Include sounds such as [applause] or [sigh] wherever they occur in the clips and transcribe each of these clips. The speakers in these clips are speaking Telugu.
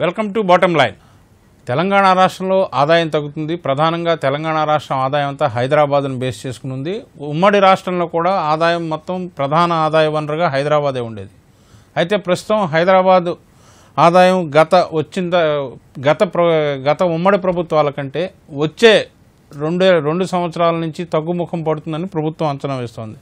Welcome to bottom line. Telangana రాష్ట్రంలో ఆదాయం తగ్గుతుంది. ప్రధానంగా తెలంగాణ రాష్ట్రం ఆదాయం అంతా హైదరాబాద్ను బేస్ చేసుకుని ఉంది ఉమ్మడి రాష్ట్రంలో కూడా ఆదాయం మొత్తం ప్రధాన ఆదాయ వనరుగా హైదరాబాదే ఉండేది. అయితే ప్రస్తుతం హైదరాబాద్ ఆదాయం గత వచ్చిన గత ప్ర గత ఉమ్మడి ప్రభుత్వాల కంటే వచ్చే రెండు రెండు సంవత్సరాల నుంచి తగ్గుముఖం పడుతుందని ప్రభుత్వం అంచనా వేస్తోంది.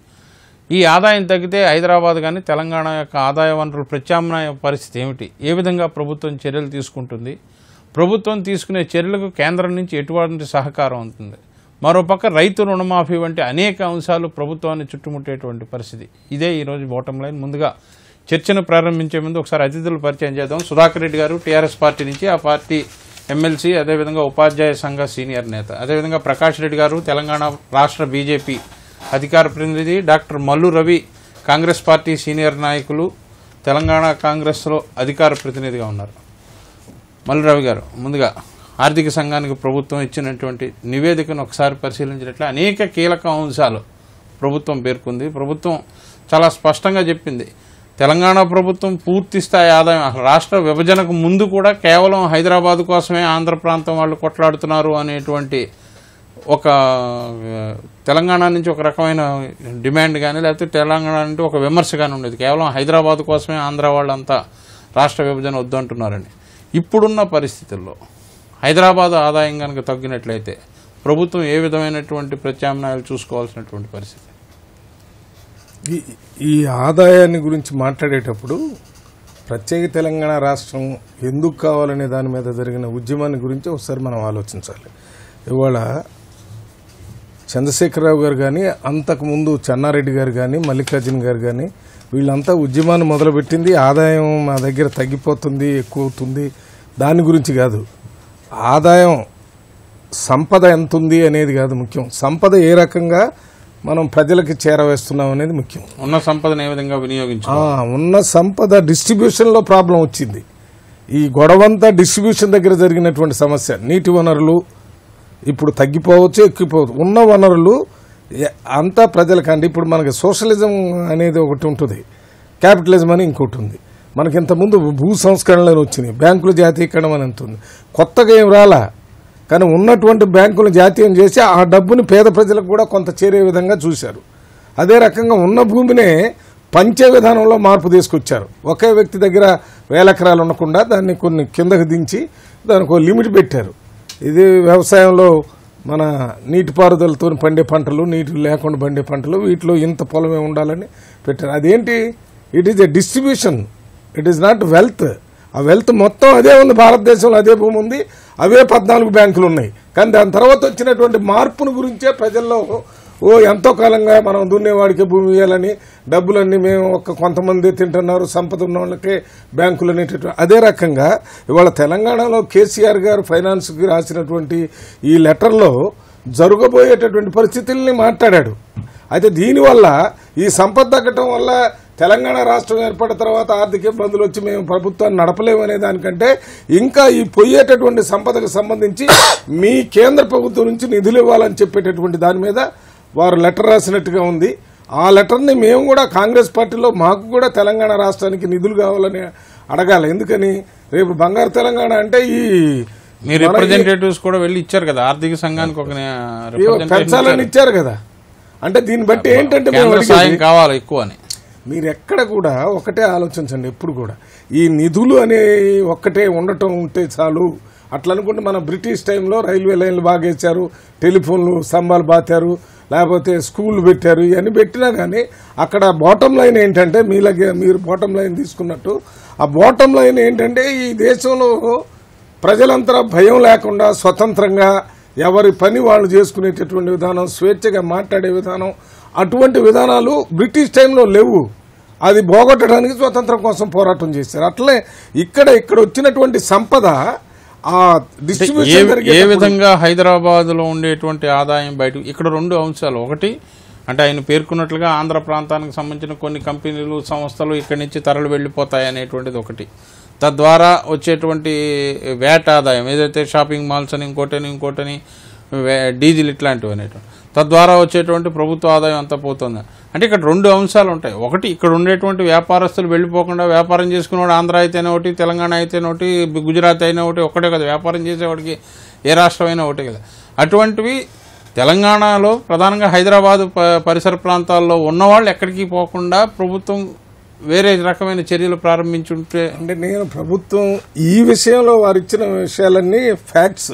ఈ ఆదాయం తగ్గితే హైదరాబాద్ కానీ తెలంగాణ యొక్క ఆదాయ వనరుల ప్రత్యామ్నాయ పరిస్థితి ఏమిటి? ఏ విధంగా ప్రభుత్వం చర్యలు తీసుకుంటుంది? ప్రభుత్వం తీసుకునే చర్యలకు కేంద్రం నుంచి ఎటువంటి సహకారం ఉంటుంది మరోపక్క రైతు రుణమాఫీ వంటి అనేక అంశాలు ప్రభుత్వాన్ని చుట్టుముట్టేటువంటి పరిస్థితి. ఇదే ఈరోజు బాటం లైన్ ముందుగా చర్చను ప్రారంభించే ముందు ఒకసారి అతిథులు పరిచయం చేద్దాం. సుధాకర్ రెడ్డి గారు టీఆర్ఎస్ పార్టీ నుంచి ఆ పార్టీ ఎమ్మెల్సీ అదేవిధంగా ఉపాధ్యాయ సంఘ సీనియర్ నేత. అదేవిధంగా ప్రకాష్ రెడ్డి గారు తెలంగాణ రాష్ట్ర బీజేపీ అధికార ప్రతినిధి doctor Mallu Ravi Congress party senior నాయకులు తెలంగాణ కాంగ్రెస్లో అధికార ప్రతినిధిగా ఉన్నారు. మల్లు రవి గారు ముందుగా ఆర్థిక సంఘానికి ప్రభుత్వం ఇచ్చినటువంటి నివేదికను ఒకసారి పరిశీలించినట్లే అనేక కీలక అంశాలు ప్రభుత్వం పేర్కొంది. ప్రభుత్వం చాలా స్పష్టంగా చెప్పింది. తెలంగాణ ప్రభుత్వం పూర్తి స్థాయి ఆదాయం రాష్ట్ర విభజనకు ముందు కూడా కేవలం హైదరాబాద్ కోసమే ఆంధ్ర ప్రాంతం వాళ్ళు కొట్లాడుతున్నారు అనేటువంటి ఒక తెలంగాణ నుంచి ఒక రకమైన డిమాండ్ కానీ లేకపోతే తెలంగాణ నుండి ఒక విమర్శ కానీ ఉండేది. కేవలం హైదరాబాద్ కోసమే ఆంధ్ర వాళ్ళంతా రాష్ట్ర విభజన వద్దంటున్నారని. ఇప్పుడున్న పరిస్థితుల్లో హైదరాబాద్ ఆదాయం కనుక తగ్గినట్లయితే ప్రభుత్వం ఏ విధమైనటువంటి ప్రత్యామ్నాయాలు చూసుకోవాల్సినటువంటి పరిస్థితి? ఈ ఈ ఆదాయాన్ని గురించి మాట్లాడేటప్పుడు ప్రత్యేక తెలంగాణ రాష్ట్రం ఎందుకు కావాలనే దాని మీద జరిగిన ఉద్యమాన్ని గురించి ఒకసారి మనం ఆలోచించాలి. ఇవాళ చంద్రశేఖరరావు గారు కానీ అంతకుముందు చెన్నారెడ్డి గారు కానీ మల్లికార్జున గారు కానీ వీళ్ళంతా ఉద్యమాన్ని మొదలుపెట్టింది ఆదాయం మా దగ్గర తగ్గిపోతుంది ఎక్కువ అవుతుంది దాని గురించి కాదు. ఆదాయం సంపద ఎంత ఉంది అనేది కాదు ముఖ్యం. సంపద ఏ రకంగా మనం ప్రజలకి చేరవేస్తున్నాం అనేది ముఖ్యం. ఉన్న సంపదను ఏ విధంగా వినియోగించు ఉన్న సంపద డిస్ట్రిబ్యూషన్లో ప్రాబ్లం వచ్చింది. ఈ గొడవంతా డిస్ట్రిబ్యూషన్ దగ్గర జరిగినటువంటి సమస్య నీటి వనరులు ఇప్పుడు తగ్గిపోవచ్చు ఎక్కిపోవచ్చు. ఉన్న వనరులు అంతా అంతా ప్రజలకండి. ఇప్పుడు మనకి సోషలిజం అనేది ఒకటి ఉంటుంది. క్యాపిటలిజం అని ఇంకోటి ఉంది. మనకి ఇంతకుముందు భూ సంస్కరణలు వచ్చినాయి. బ్యాంకులు జాతీయకరణం అని ఉంటుంది కొత్తగా ఏం రాలా? కానీ ఉన్నటువంటి బ్యాంకులు జాతీయం చేసి ఆ డబ్బుని పేద ప్రజలకు కూడా కొంత చేరే విధంగా చూశారు. అదే రకంగా ఉన్న భూమినే పంచే విధానంలో మార్పు తీసుకొచ్చారు. ఒకే వ్యక్తి దగ్గర వేల ఎకరాలు ఉండకుండా దాన్ని కొన్ని కిందకు దించి దానికి ఒక లిమిట్ పెట్టారు. ఇది వ్యవసాయంలో మన నీటిపారుదలతో పండే పంటలు నీటి లేకుండా పండే పంటలు వీటిలో ఇంత పొలమే ఉండాలని పెట్టారు. అదేంటి? It is a distribution it is not wealth ఆ వెల్త్ మొత్తం అదే ఉంది. భారతదేశంలో అదే భూమి ఉంది. అవే పద్నాలుగు బ్యాంకులు ఉన్నాయి. కానీ దాని తర్వాత వచ్చినటువంటి మార్పును గురించే ప్రజల్లో ఓ ఎంతో కాలంగా మనం దున్నేవాడికి భూమి ఇవ్వాలని డబ్బులన్నీ మేము ఒక కొంతమంది తింటున్నారు సంపద ఉన్న వాళ్ళకే బ్యాంకులు అనేటటువంటి అదే రకంగా ఇవాళ తెలంగాణలో కేసీఆర్ గారు ఫైనాన్స్కి రాసినటువంటి ఈ లెటర్లో జరగబోయేటటువంటి పరిస్థితుల్ని మాట్లాడాడు. అయితే దీనివల్ల ఈ సంపద తగ్గటం వల్ల తెలంగాణ రాష్ట్రం ఏర్పడిన తర్వాత ఆర్థిక ఇబ్బందులు వచ్చి మేము ప్రభుత్వాన్ని నడపలేమనే దానికంటే ఇంకా ఈ పోయేటటువంటి సంపదకు సంబంధించి మీ కేంద్ర ప్రభుత్వం నుంచి నిధులు ఇవ్వాలని చెప్పేటటువంటి దాని మీద వారు లెటర్ రాసినట్టుగా ఉంది. ఆ లెటర్ని మేము కూడా కాంగ్రెస్ పార్టీలో మాకు కూడా తెలంగాణ రాష్ట్రానికి నిధులు కావాలని అడగాలి. ఎందుకని? రేపు బంగారు తెలంగాణ అంటే ఈ మీ మన ఈ- రిప్రజెంటేటివ్స్ కూడా వెళ్ళి ఇచ్చారు కదా. ఆర్థిక సంఘానికి ఒక పెంచాలని ఇచ్చారు. కదా. అంటే దీన్ని బట్టి ఏంటంటే సాయం కావాలి ఎక్కువ అని. మీరు ఎక్కడ కూడా ఒకటే ఆలోచించండి ఎప్పుడు కూడా. ఈ నిధులు అనే ఒక్కటే ఉండటం ఉంటే చాలు. అట్లా అనుకుంటే మన బ్రిటిష్ టైంలో రైల్వే లైన్లు బాగేశారు టెలిఫోన్లు స్తంభాలు బాతారు లేకపోతే స్కూళ్ళు పెట్టారు ఇవన్నీ పెట్టినా కానీ అక్కడ బాటం లైన్ ఏంటంటే మీలాగే మీరు బాటం లైన్ తీసుకున్నట్టు. ఆ బాటం లైన్ ఏంటంటే ఈ దేశంలో ప్రజలంతా భయం లేకుండా స్వతంత్రంగా ఎవరి పని వాళ్ళు చేసుకునేటటువంటి విధానం స్వేచ్ఛగా మాట్లాడే విధానం అటువంటి విధానాలు బ్రిటిష్ టైంలో లేవు. అది పోగొట్టడానికి స్వతంత్రం కోసం పోరాటం చేశారు. అట్లే ఇక్కడ ఇక్కడ వచ్చినటువంటి సంపద ఆ ఏ డిస్ట్రిబ్యూషన్ ఏ జరిగేటప్పుడు- విధంగా హైదరాబాద్లో ఉండేటువంటి ఆదాయం బయట ఇక్కడ రెండు అంశాలు. ఒకటి అంటే ఆయన పేర్కొన్నట్లుగా ఆంధ్ర ప్రాంతానికి సంబంధించిన కొన్ని కంపెనీలు సంస్థలు ఇక్కడి నుంచి తరలి వెళ్ళిపోతాయి అనేటువంటిది ఒకటి. తద్వారా వచ్చేటువంటి వ్యాట్ ఆదాయం ఏదైతే షాపింగ్ మాల్స్ అని ఇంకోటని ఇంకోటని డీజిల్ ఇట్లాంటివి అనేటువంటి. తద్వారా వచ్చేటువంటి ప్రభుత్వ ఆదాయం అంతా పోతుంది. అంటే ఇక్కడ రెండు అంశాలు ఉంటాయి. ఒకటి ఇక్కడ ఉండేటువంటి వ్యాపారస్తులు వెళ్ళిపోకుండా వ్యాపారం చేసుకునేవాడు ఆంధ్ర అయితేనే ఒకటి తెలంగాణ అయితేనే ఒకటి గుజరాత్ అయినా ఒకటి ఒకటే కదా. వ్యాపారం చేసేవాడికి ఏ రాష్ట్రం అయినా ఒకటే కదా. అటువంటివి తెలంగాణలో ప్రధానంగా హైదరాబాద్ పరిసర ప్రాంతాల్లో ఉన్నవాళ్ళు ఎక్కడికి పోకుండా ప్రభుత్వం వేరే రకమైన చర్యలు ప్రారంభించుంటే అంటే నేను ప్రభుత్వం ఈ విషయంలో వారు ఇచ్చిన విషయాలన్నీ ఫ్యాక్ట్స్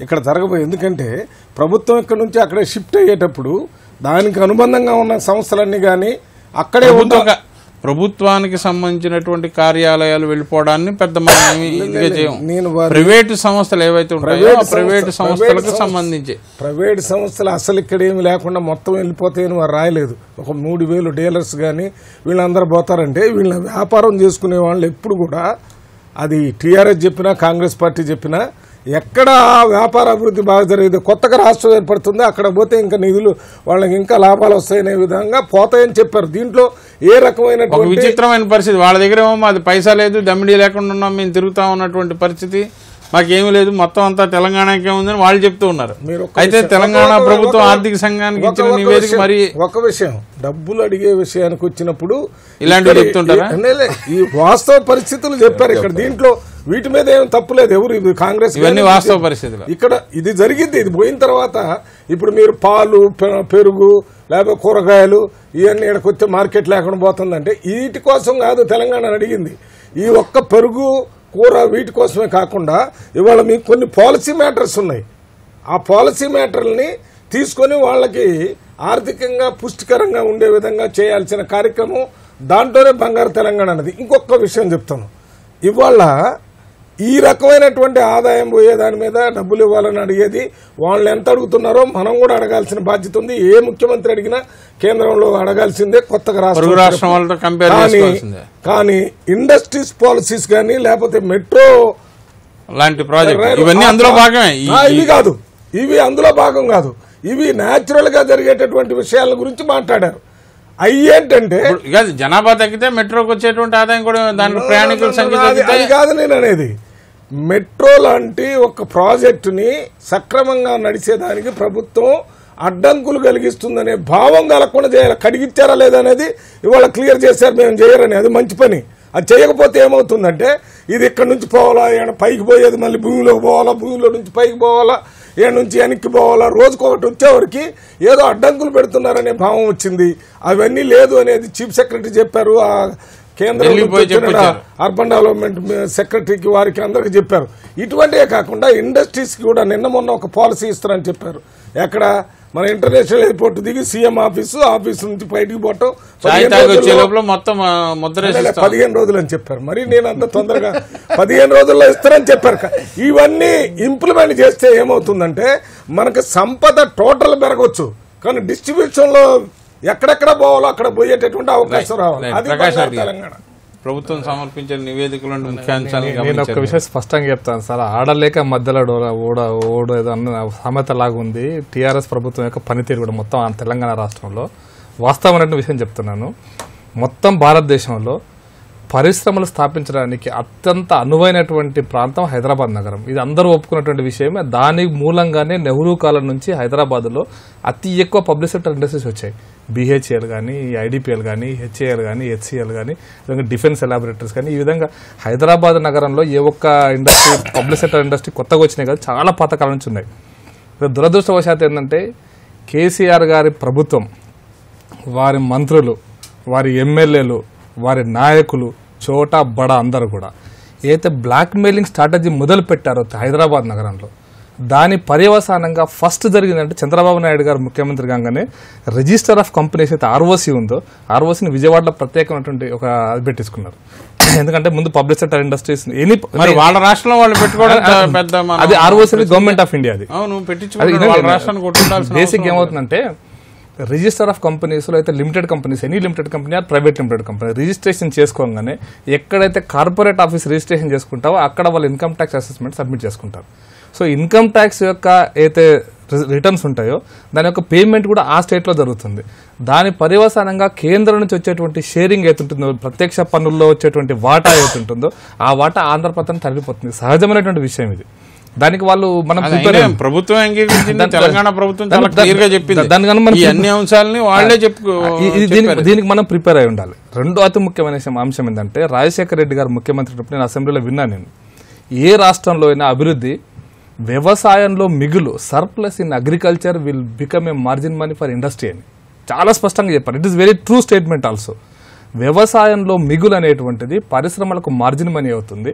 ఇక్కడ జరగబోయే ఎందుకంటే ప్రభుత్వం ఇక్కడ నుంచి అక్కడ షిఫ్ట్ అయ్యేటప్పుడు దానికి అనుబంధంగా ఉన్న సంస్థలన్నీ కానీ అక్కడే ప్రభుత్వ ప్రభుత్వానికి సంబంధించినటువంటి కార్యాలయాలు వెళ్ళిపోవడాన్ని పెద్ద మనం ప్రైవేటు సంస్థలు ఏవైతే ఉంటాయో ప్రైవేటు సంస్థలకు సంబంధించి. ప్రైవేట్ సంస్థలు అసలు ఇక్కడ ఏమి లేకుండా మొత్తం వెళ్ళిపోతాయని వారు రాయలేదు. ఒక మూడు వేలు డీలర్స్ కానీ వీళ్ళందరూ పోతారంటే వీళ్ళ వ్యాపారం చేసుకునే వాళ్ళు ఎప్పుడు కూడా అది టీఆర్ఎస్ చెప్పినా కాంగ్రెస్ పార్టీ చెప్పినా ఎక్కడ ఆ వ్యాపార అభివృద్ధి బాగా జరిగేది కొత్తగా రాష్ట్రం ఏర్పడుతుందో అక్కడ పోతే ఇంకా నిధులు వాళ్ళకి ఇంకా లాభాలు వస్తాయనే విధంగా పోతాయని చెప్పారు. దీంట్లో ఏ ఒక రకమైనటువంటి విచిత్రమైన పరిస్థితి. వాళ్ళ దగ్గర ఏమో మాది పైసా లేదు దమ్మిడీ లేకుండా ఉన్నాం మేము తిరుగుతా ఉన్నటువంటి పరిస్థితి. మాకేమీ లేదు మొత్తం అంతా తెలంగాణకే ఉందని వాళ్ళు చెప్తూ ఉన్నారు. అయితే తెలంగాణ ప్రభుత్వం ఆర్థిక సంఘానికి ఇచ్చిన నివేదిక మరి ఒక విషయం డబ్బులు అడిగే విషయానికి వచ్చినప్పుడు ఇలాంటివి చెప్తుంటారా? ఈ వాస్తవ పరిస్థితులు చెప్పారు ఇక్కడ. దీంట్లో వీటి మీద ఏం తప్పులేదు ఎవరు ఇది కాంగ్రెస్ ఇవన్నీ వాస్తవ పరిస్థితులు. ఇక్కడ ఇది జరిగింది. ఇది పోయిన తర్వాత ఇప్పుడు మీరు పాలు పెరుగు లేకపోతే కూరగాయలు ఇవన్నీ ఇక్కడికి వచ్చే మార్కెట్ లేకుండా పోతుందంటే వీటి కోసం కాదు తెలంగాణ అడిగింది. ఈ ఒక్క పెరుగు కూర వీటి కోసమే కాకుండా ఇవాళ మీకు కొన్ని పాలసీ మ్యాటర్స్ ఉన్నాయి. ఆ పాలసీ మ్యాటర్ని తీసుకొని వాళ్ళకి ఆర్థికంగా పుష్టికరంగా ఉండే విధంగా చేయాల్సిన కార్యక్రమం దాంట్లోనే బంగారు తెలంగాణ అనేది ఇంకొక విషయం చెప్తాను. ఇవాళ ఈ రకమైనటువంటి ఆదాయం పోయే దాని మీద డబ్బులు ఇవ్వాలని అడిగేది వాళ్ళు ఎంత అడుగుతున్నారో మనం కూడా అడగాల్సిన బాధ్యత ఉంది. ఏ ముఖ్యమంత్రి అడిగినా కేంద్రంలో అడగాల్సిందే కొత్తగా రాష్ట్రం కానీ కానీ ఇండస్ట్రీస్ పాలసీస్ కానీ లేకపోతే మెట్రో లాంటి ప్రాజెక్ట్ ఇవన్నీ అందులో భాగమే. ఇవి కాదు. ఇవి అందులో భాగం కాదు. ఇవి న్యాచురల్గా జరిగేటటువంటి విషయాల గురించి మాట్లాడారు. అవి ఏంటంటే జనాభా తగ్గితే మెట్రోకి వచ్చేటువంటి ఆదాయం కూడా దాంట్లో ప్రయాణికుల సంఖ్య అది కాదు నేను అనేది. మెట్రో లాంటి ఒక ప్రాజెక్టుని సక్రమంగా నడిచేదానికి ప్రభుత్వం అడ్డంకులు కలిగిస్తుందనే భావం కలగకుండా చేయాలి? కడిగిచ్చారా లేదా అనేది ఇవాళ క్లియర్ చేశారు మేము చేయరని. అది మంచి పని. అది చేయకపోతే ఏమవుతుందంటే ఇది ఇక్కడ నుంచి పోవాలా ఏమైనా పైకి పోయేది మళ్ళీ భూమిలోకి పోవాలా భూమిలో నుంచి పైకి పోవాలా ఏ నుంచి వెనక్కి పోవాలా రోజుకొకటి వచ్చేవరికి ఏదో అడ్డంకులు పెడుతున్నారనే భావం వచ్చింది. అవన్నీ లేదు అనేది చీఫ్ సెక్రటరీ చెప్పారు కేంద్రం. అర్బన్ డెవలప్మెంట్ సెక్రటరీకి వారికి అందరికి చెప్పారు. ఇటువంటివే కాకుండా ఇండస్ట్రీస్కి కూడా నిన్న మొన్న ఒక పాలసీ ఇస్తారని చెప్పారు. ఎక్కడ? మన ఇంటర్నేషనల్ ఎయిర్పోర్ట్ దిగి సీఎం ఆఫీసు ఆఫీస్ నుంచి బయటికి పోవటం మొత్తం. పదిహేను రోజులు అని చెప్పారు. మరి నేను అంత తొందరగా పదిహేను రోజుల్లో ఇస్తారని చెప్పారు. ఇవన్నీ ఇంప్లిమెంట్ చేస్తే ఏమవుతుందంటే మనకు సంపద టోటల్ పెరగవచ్చు కానీ డిస్ట్రిబ్యూషన్లో ఎక్కడెక్కడ పోవాలో అక్కడ పోయేటటువంటి అవకాశం రావాలి. అది. తెలంగాణ. ప్రభుత్వం సమర్పించిన నివేదికలోని ముఖ్యాంశాలను నేను ఒక విషయం స్పష్టంగా చెప్తాను సార్. ఆడలేక మధ్యలో డోర ఓడ ఓడ అన్న సామెత లాగా ఉంది. టీఆర్ఎస్ ప్రభుత్వం యొక్క పనితీరు కూడా మొత్తం ఆ తెలంగాణ రాష్ట్రంలో. వాస్తవమైన విషయం చెప్తున్నాను. మొత్తం భారతదేశంలో పరిశ్రమలు స్థాపించడానికి అత్యంత అనువైనటువంటి ప్రాంతం హైదరాబాద్ నగరం. ఇది అందరూ ఒప్పుకున్నటువంటి విషయమే. దాని మూలంగానే నెహ్రూ కాలం నుంచి హైదరాబాద్లో అతి ఎక్కువ పబ్లిక్ సెక్టర్ ఇండస్ట్రీస్ వచ్చాయి. బీహెచ్ఏల్ కానీ ఐడిపిఎల్ కానీ హెచ్ఏఎల్ కానీ హెచ్సిఎల్ కానీ విధంగా డిఫెన్స్ ఎలాబరేటర్స్ కానీ ఈ విధంగా హైదరాబాద్ నగరంలో ఏ ఒక్క ఇండస్ట్రీ పబ్లిక్ సెక్టర్ ఇండస్ట్రీ కొత్తగా వచ్చినాయి కదా చాలా పాతకాలం నుంచి ఉన్నాయి. దురదృష్టవశాత్తు ఏంటంటే కేసీఆర్ గారి ప్రభుత్వం వారి మంత్రులు వారి ఎమ్మెల్యేలు వారి నాయకులు చోటా బడా అందరూ కూడా. ఏదైతే బ్లాక్ మెయిలింగ్ స్ట్రాటజీ మొదలు పెట్టారో హైదరాబాద్ నగరంలో దాని పర్యవసానంగా ఫస్ట్ జరిగిందంటే చంద్రబాబు నాయుడు గారు ముఖ్యమంత్రి కాగానే రిజిస్టర్ ఆఫ్ కంపెనీస్ అయితే ఆర్ఓసి ఉందో ఆర్ఓసిని విజయవాడలో ప్రత్యేకమైనటువంటి ఒక అది పెట్టించుకున్నారు [clears throat] ఎందుకంటే ముందు పబ్లిక్ సెక్టర్ ఇండస్ట్రీస్ ఎనీ మరి వాళ్ళ రాష్ట్రంలో వాళ్ళు పెట్టుకోవడం పెద్ద అది ఆర్ఓసి గవర్నమెంట్ ఆఫ్ ఇండియా అది. అవును బేసిక్. ఏమవుతుందంటే రిజిస్టర్ ఆఫ్ కంపెనీస్లో అయితే limited companies any limited company or private limited company. Registration చేసుకోగానే ఎక్కడైతే కార్పొరేట్ ఆఫీస్ రిజిస్ట్రేషన్ చేసుకుంటావో అక్కడ వాళ్ళు ఇన్కమ్ ట్యాక్స్ అసెస్మెంట్ సబ్మిట్ చేసుకుంటారు. సో ఇన్కమ్ ట్యాక్స్ యొక్క అయితే రిటర్న్స్ ఉంటాయో దాని యొక్క పేమెంట్ కూడా ఆ స్టేట్లో జరుగుతుంది. దాని పర్యవసానంగా కేంద్రం నుంచి వచ్చేటువంటి షేరింగ్ ఏతుంటుందో ప్రత్యక్ష పన్నుల్లో వచ్చేటువంటి వాటా ఏతుంటుందో ఆ వాటా ఆంధ్రప్రదేశ్ తరలిపోతుంది. సహజమైనటువంటి విషయం ఇది. దానికి వాళ్ళు మనం. ప్రభుత్వం అంగీకరించింది తెలంగాణ ప్రభుత్వం చాలా క్లియర్గా చెప్పింది. అన్ని అంశాలని వాళ్ళే చెప్పు దీనికి మనం ప్రిపేర్ అయి ఉండాలి. రెండో అతి ముఖ్యమైన అంశం ఏంటంటే రాజశేఖర రెడ్డి గారు ముఖ్యమంత్రి నేను అసెంబ్లీలో విన్నాను నేను. ఏ రాష్ట్రంలో అయినా అభివృద్ధి వ్యవసాయంలో మిగులు surplus in agriculture will become a margin money for industry అని. చాలా స్పష్టంగా చెప్పారు. It is very true statement also వ్యవసాయంలో మిగులు అనేటువంటిది పరిశ్రమలకు మార్జిన్ మనీ అవుతుంది.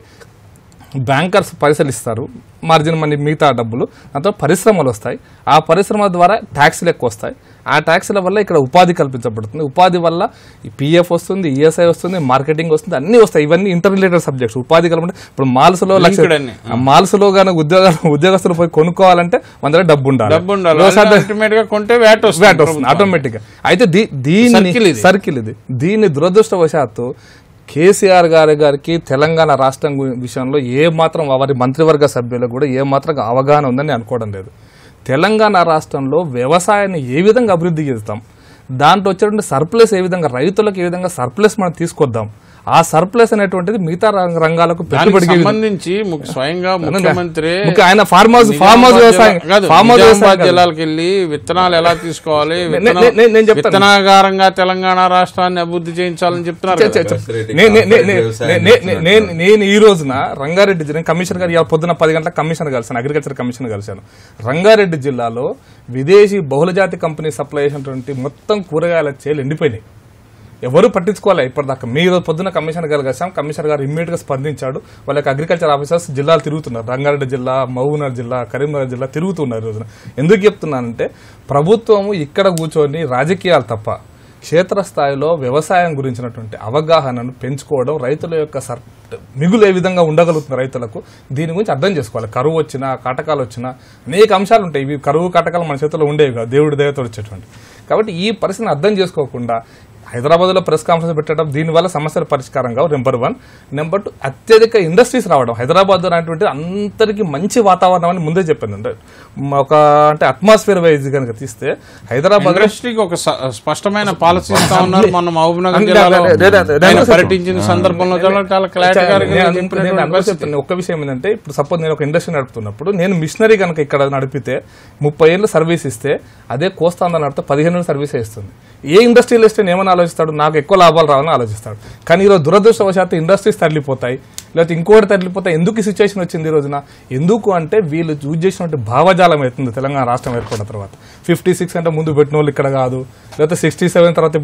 బ్యాంకర్స్ పైసలు ఇస్తారు మార్జిన్ మనీ మిగతా డబ్బులు దాంతో పరిశ్రమలు వస్తాయి. ఆ పరిశ్రమల ద్వారా ట్యాక్స్లు ఎక్కువ వస్తాయి. ఆ ట్యాక్స్ల వల్ల ఇక్కడ ఉపాధి కల్పించబడుతుంది. ఉపాధి వల్ల ఈ పిఎఫ్ వస్తుంది ఈఎస్ఐ వస్తుంది మార్కెటింగ్ వస్తుంది అన్ని వస్తాయి. ఇవన్నీ ఇంటర్ రిలేటెడ్ సబ్జెక్ట్స్ ఉపాధి కల్పన ఇప్పుడు మాల్స్లో లక్ష. మాల్స్లో కానీ ఉద్యోగాలు ఉద్యోగస్తులు పోయి కొనుక్కోవాలంటే మన దగ్గర డబ్బు ఉండాలి. డబ్బు ఉండాలి వ్యవసాయ అల్టిమేట్గా కొంటే వ్యాట్ వ్యాట్ వస్తుంది వస్తుంది ఆటోమేటిక్గా. అయితే దీ- దీన్ని Circle ఇది. సర్కిల్ ఇది. దీన్ని దురదృష్టవశాత్తు కేసీఆర్ గారి గారికి తెలంగాణ రాష్ట్రం విషయంలో ఏ మాత్రం వారి మంత్రివర్గ సభ్యులకు కూడా ఏ మాత్రం అవగాహన ఉందని అనుకోవడం లేదు. తెలంగాణ రాష్ట్రంలో వ్యవసాయాన్ని ఏ విధంగా అభివృద్ధి చేస్తాం? దాంట్లో వచ్చేటువంటి సర్ప్లస్ ఏ విధంగా రైతులకు ఏ విధంగా సర్ప్లస్ మనం తీసుకొద్దాం? ఆ సర్ప్లస్ అనేటువంటిది మిగతా రంగాలకు పెట్టుబడికి సంబంధించి స్వయంగా ముఖ్యమంత్రి ఆయన ఫార్మ్ హౌస్ ఫార్మ్ హౌస్ వ్యవసాయం ఫార్మ్ హౌస్ వ్యవసాయ జిల్లాలకు వెళ్ళి విత్తనాలు ఎలా తీసుకోవాలి? నేను విత్తనాగారంగా తెలంగాణ రాష్ట్రాన్ని అభివృద్ధి చేయించాలని చెప్తున్నారు నేను ఈ రోజున రంగారెడ్డి జిల్లా కమిషనర్ గారు పొద్దున పది గంటల కమిషనర్ కలిసాను అగ్రికల్చర్ కమిషన్ కలిసాను రంగారెడ్డి జిల్లాలో విదేశీ బహుళజాతి కంపెనీ సప్లై చేసినటువంటి మొత్తం కూరగాయల చేలు ఎండిపోయినాయి. ఎవరు పట్టించుకోవాలి. ఇప్పటిదాకా మీరు పొద్దున కమిషనర్ గారు కలిసాం. కమిషనర్ గారు ఇమ్మీడియట్గా స్పందించాడు. వాళ్ళకి అగ్రికల్చర్ ఆఫీసర్స్ జిల్లాలు తిరుగుతున్నారు. రంగారెడ్డి జిల్లా మహబూబ్నగర్ జిల్లా కరీంనగర్ జిల్లా తిరుగుతున్నారు ఈ రోజున. ఎందుకు చెప్తున్నానంటే ప్రభుత్వము ఇక్కడ కూర్చొని రాజకీయాలు తప్ప క్షేత్రస్థాయిలో వ్యవసాయం గురించినటువంటి అవగాహనను పెంచుకోవడం రైతుల యొక్క సర్ మిగులు ఏ విధంగా ఉండగలుగుతుంది రైతులకు దీని గురించి అర్థం చేసుకోవాలి. కరువు వచ్చినా కటకాలు వచ్చినా అనేక అంశాలు ఉంటాయి. ఇవి కరువు కటకాలు మన చేతిలో ఉండేవి కాదు. దేవుడి దయతో వచ్చేటువంటి. కాబట్టి ఈ పరిస్థితిని అర్థం చేసుకోకుండా హైదరాబాద్లో ప్రెస్ కాన్ఫరెన్స్ పెట్టడం దీనివల్ల సమస్యల పరిష్కారం కావు నెంబర్ వన్ నెంబర్ టూ అత్యధిక ఇండస్ట్రీస్ రావడం. హైదరాబాద్ అనేటువంటి అందరికీ మంచి వాతావరణం అని ముందే చెప్పాను అంటే ఒక అంటే అట్మాస్ఫియర్ వైజ్ కనుక తీస్తే హైదరాబాద్ ఇండస్ట్రీకి ఒక స్పష్టమైన పాలసీ ఉన్నారు. పర్యటించిన సందర్భంలో. ఒక్క విషయం ఏంటంటే ఇప్పుడు సపోజ్ నేను ఒక ఇండస్ట్రీ నడుపుతున్నప్పుడు నేను మిషనరీ కనుక ఇక్కడ నడిపితే ముప్పై ఏళ్ళు సర్వీస్ ఇస్తే అదే కోస్తాంధ్ర నడిపితే పదిహేను ఏళ్ళు సర్వీస్ ఇస్తుంది. ఏ ఇండస్ట్రియల్ ఇస్తే ఏమని ఆలోచిస్తాడు నాకు ఎక్కువ లాభాలు రావాలని ఆలోచిస్తాడు. కానీ ఈరోజు దురదృష్టవశాత్తు ఇండస్ట్రీస్ తరలిపోతాయి. లేకపోతే ఇంకోటి తరలిపోతాయి ఎందుకు ఈ సిచ్యువేషన్ వచ్చింది ఈ రోజున? ఎందుకు అంటే వీళ్ళు యూజ్ చేసినటువంటి భావజాలం అవుతుంది తెలంగాణ రాష్ట్రం ఏర్పడిన తర్వాత. ఫిఫ్టీ సిక్స్ అంటే ముందు పెట్టిన వాళ్ళు ఇక్కడ కాదు. లేకపోతే సిక్స్టీ సెవెన్ తర్వాత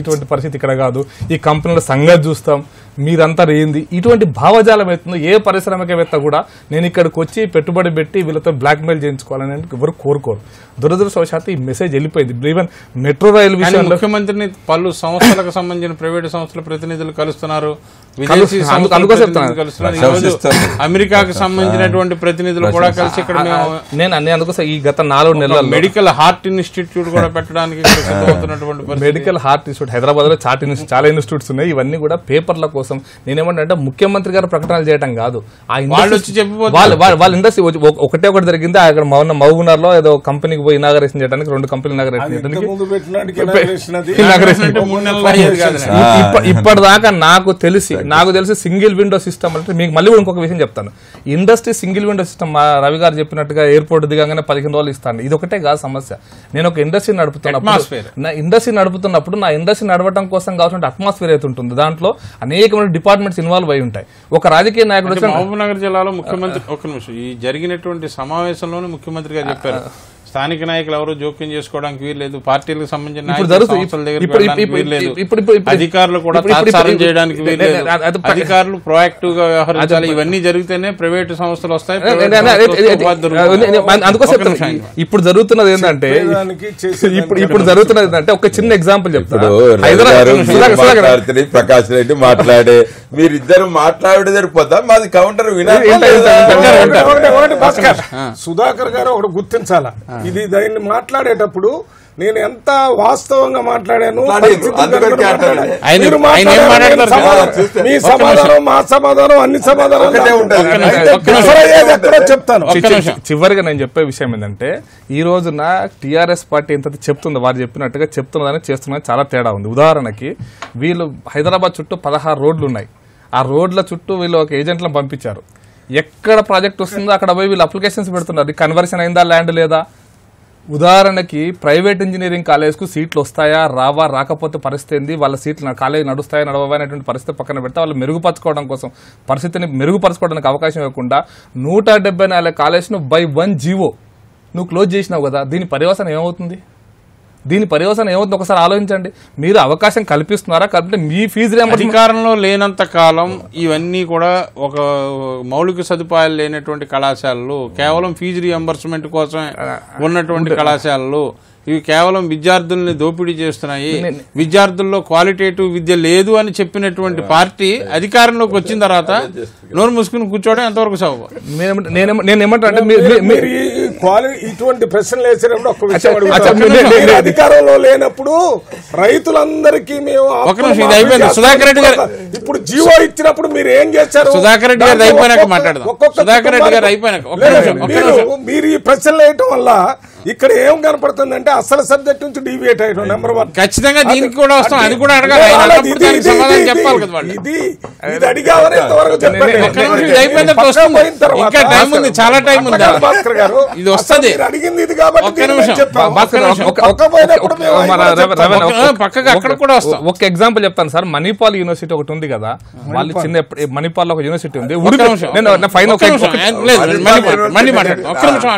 ఇటువంటి పరిస్థితి ఇక్కడ కాదు. ఈ కంపెనీల సంగతి చూస్తాం. మీరంతా ఏంది? ఇటువంటి భావజాలం అవుతుందో ఏ పారిశ్రామికవేత్త కూడా నేను ఇక్కడికి వచ్చి పెట్టుబడి పెట్టి వీళ్ళతో బ్లాక్ మెయిల్ చేయించుకోవాలని ఎవరు కోరుకోరు. దురదృష్టవశాత్తు ఈ మెసేజ్ వెళ్ళిపోయింది. ఈవెన్ మెట్రో రైలు కానీ విషయంలో ముఖ్యమంత్రిని పలు సంస్థలకు సంబంధించిన ప్రైవేట్ సంస్థల ప్రతినిధులు కలుస్తున్నారు. విదేశీ ప్రతినిధులు. కలుస్తున్నారు అమెరికాకు సంబంధించినటువంటి ప్రతినిధులు కూడా కలిసి ఇక్కడ నేను నేను అందుకోసం ఈ గత నాలుగు నెలల్లో మెడికల్ హార్ట్ ఇన్స్టిట్యూట్ కూడా పెట్టడానికి. మెడికల్ హార్ట్ ఇన్స్టిట్యూట్ హైదరాబాద్లో చాట్ చాలా ఇన్స్టిట్యూట్స్ ఉన్నాయి. ఇవన్నీ కూడా పేపర్ల కోసం నేనేమంటే ముఖ్యమంత్రి గారు ప్రకటనలు చేయడం కాదు. ఆ వాళ్ళు వచ్చి. వాళ్ళ వాళ్ళ- ఇండస్ట్రీ ఒకటే ఒకటి జరిగింది. అక్కడ మౌన మహబూబ్నగర్లో ఏదో కంపెనీకి పోయి ఇనాగరేషన్ చేయడానికి రెండు కంపెనీలు ఇనాగరేషన్ చేయడానికి నెలలు ఇప్పటిదాకా నాకు తెలిసి నాకు తెలిసి సింగిల్ విండో సిస్టమ్ అంటే మీకు మళ్ళీ కూడా ఇంకొక విషయం చెప్తాను. ఇండస్ట్రీ సింగిల్ విండో సిస్టమ్ మా రవి గారు చెప్పినట్టుగా ఎయిర్పోర్ట్ దిగంగానే పదిహేను రోజులు ఇస్తాను. ఇది ఒకటే కాదు సమస్య. నేను ఒక ఇండస్ట్రీ నడుపుతున్నప్పుడు. నా ఇండస్ట్రీ నడుపుతున్నప్పుడు నా ఇండస్ట్రీ నడవడం కోసం కావాల్సిన అట్మాస్ఫియర్ అయితే ఉంటుంది దాంట్లో అనేకమైన డిపార్ట్మెంట్స్ ఇన్వాల్వ్ అయి ఉంటాయి. ఒక రాజకీయ నాయకుడు మహబూబ్ నగర్ జిల్లాలో ముఖ్యమంత్రి ఒక్క నిమిషం. ఈ జరిగినటువంటి సమావేశంలోనే ముఖ్యమంత్రి గారు చెప్పారు. స్థానిక నాయకులు ఎవరు జోక్యం చేసుకోవడానికి వీల్లేదు. పార్టీలకు సంబంధించిన అధికారులు కూడా చేయడానికి ప్రొయాక్టివ్గా వ్యవహరించాలి. ఇవన్నీ జరిగితేనే ప్రైవేటు సంస్థలు వస్తాయి ఇప్పుడు జరుగుతున్నది ఏంటంటే ఇప్పుడు ఇప్పుడు జరుగుతున్నది ఏంటంటే ఒక చిన్న ఎగ్జాంపుల్ చెప్తాడు ప్రకాష్ రెడ్డి మాట్లాడే మీరిద్దరు మాట్లాడి సరిపోద్దా? మాది కౌంటర్ వినాస్కర్ సుధాకర్ గారు ఒకటి గుర్తించాలా. ఇది దాన్ని మాట్లాడేటప్పుడు నేను ఎంత వాస్తవంగా మాట్లాడాను? మీ సమాధానం మా సమాధానం అన్ని సమాధానం చెప్తాను. చివరిగా నేను చెప్పే విషయం ఏంటంటే ఈ రోజున టిఆర్ఎస్ పార్టీ ఎంత చెప్తుందో వారు చెప్పినట్టుగా చెప్తున్నదని చేస్తున్నది చాలా తేడా ఉంది. ఉదాహరణకి వీళ్ళు హైదరాబాద్ చుట్టూ పదహారు రోడ్లు ఉన్నాయి ఆ రోడ్ల చుట్టూ వీళ్ళు ఒక ఏజెంట్లను పంపించారు. ఎక్కడ ప్రాజెక్ట్ వస్తుందో అక్కడ పోయి వీళ్ళు అప్లికేషన్స్ పెడుతున్నారు. కన్వర్షన్ అయిందా ల్యాండ్ లేదా? ఉదాహరణకి ప్రైవేట్ ఇంజనీరింగ్ కాలేజ్కు సీట్లు వస్తాయా రావా రాకపోతే పరిస్థితి ఏంది? వాళ్ళ సీట్లు కాలేజ్ నడుస్తాయా నడవా అనేటువంటి పరిస్థితి పక్కన పెడితే వాళ్ళు మెరుగుపరచుకోవడం కోసం పరిస్థితిని మెరుగుపరచుకోవడానికి అవకాశం ఇవ్వకుండా నూట డెబ్బై నాలుగు కాలేజ్ను బై వన్ జీవో నువ్వు క్లోజ్ చేసినావు కదా దీని పర్యవసనం ఏమవుతుంది? దీని పర్యవసనం ఏమవుతుంది ఒకసారి ఆలోచించండి. మీరు అవకాశం కల్పిస్తున్నారా? కల్పితే మీ ఫీజు అధికారంలో లేనంత కాలం ఇవన్నీ కూడా ఒక మౌలిక సదుపాయాలు లేనటువంటి కళాశాలలు కేవలం ఫీజు రియంబర్స్మెంట్ కోసం ఉన్నటువంటి కళాశాలలు ఇవి కేవలం విద్యార్థుల్ని దోపిడీ చేస్తున్నాయి విద్యార్థుల్లో క్వాలిటేటివ్ విద్య లేదు అని చెప్పినటువంటి పార్టీ అధికారంలోకి వచ్చిన తర్వాత నోరు మూసుకుని కూర్చోవడం ఎంతవరకు క్వాలి ఇటువంటి ప్రశ్నలు వేసేటప్పుడు ఒక విషయం అధికారంలో లేనప్పుడు రైతులందరికీ మేము ఒక నిమిషం, ఇది అయిపోయింది. సుధాకర్ రెడ్డి గారు- ఇప్పుడు జీవో ఇచ్చినప్పుడు మీరు ఏం చేశారు సుధాకర్ రెడ్డి గారు అయిపోయినాక ఒక్కొక్క- మాట్లాడదాం. సుధాకర్ రెడ్డి గారు అయిపోయినాక. ఒక్క ఒక్క. మీరు ఈ ప్రశ్నలు వేయటం వల్ల ఇక్కడ ఏం కనపడుతుందంటే అసలు సబ్జెక్ట్ నుంచి డీవియేట్ అయ్యడం నెంబర్ వన్ ఖచ్చితంగా దీనికి కూడా వస్తాం. అది కూడా అడగాలి. చెప్పాలి కదా ఇది ఇది ఇంతవరకు చెప్పండి. ఇంకా టైం ఉంది, చాలా టైం ఉంది. భాస్కర్ గారు? ఇది వస్తది. అడిగింది ఇది కాబట్టి పక్కగా అక్కడ కూడా వస్తాం. ఒక ఎగ్జాంపుల్ చెప్తాను సార్. మణిపాల్ యూనివర్సిటీ ఒకటి ఉంది కదా. వాళ్ళు చిన్న మణిపాల్లో ఒక యూనివర్సిటీ ఉంది. నేను ఫైన్.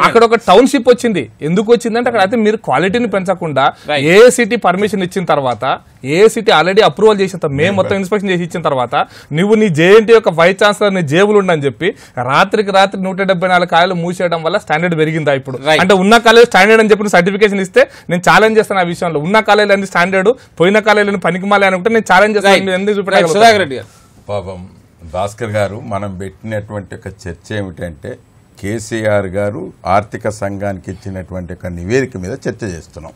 అక్కడ ఒక టౌన్షిప్ వచ్చింది. ఎందుకు వచ్చిందంటే అక్కడ అయితే మీరు క్వాలిటీని పెంచకుండా Right. ఏఐసిటీ పర్మిషన్ ఇచ్చిన తర్వాత ఏఐసిటీ ఆల్రెడీ అప్రూవల్ చేసిన తర్వాత మేము మొత్తం ఇన్స్పెక్షన్ చేసి ఇచ్చిన తర్వాత నువ్వు నీ జేఎన్టీ యొక్క వైస్ ఛాన్సలర్ నీ జేబులు ఉండని చెప్పి రాత్రికి రాత్రి నూట డెబ్బై నాలుగు కాయలు మూసేయడం వల్ల స్టాండర్డ్ పెరిగిందా ఇప్పుడు. అంటే ఉన్న కాలేజ్ స్టాండర్డ్ అని చెప్పి సర్టిఫికేషన్ ఇస్తే నేను ఛాలెంజ్ చేస్తాను ఆ విషయంలో. ఉన్న కాలేజ్ అన్ని స్టాండర్డ్ పోయిన కాలేజ్ పనికిమాలి అనుకుంటే నేను ఛాలెంజ్. చేస్తాను. ఎందుకు పాపం భాస్కర్ గారు మనం పెట్టినటువంటి ఒక చర్చ ఏమిటంటే కేసీఆర్ గారు ఆర్థిక సంఘానికి ఇచ్చినటువంటి ఒక నివేదిక మీద చర్చ చేస్తున్నాం.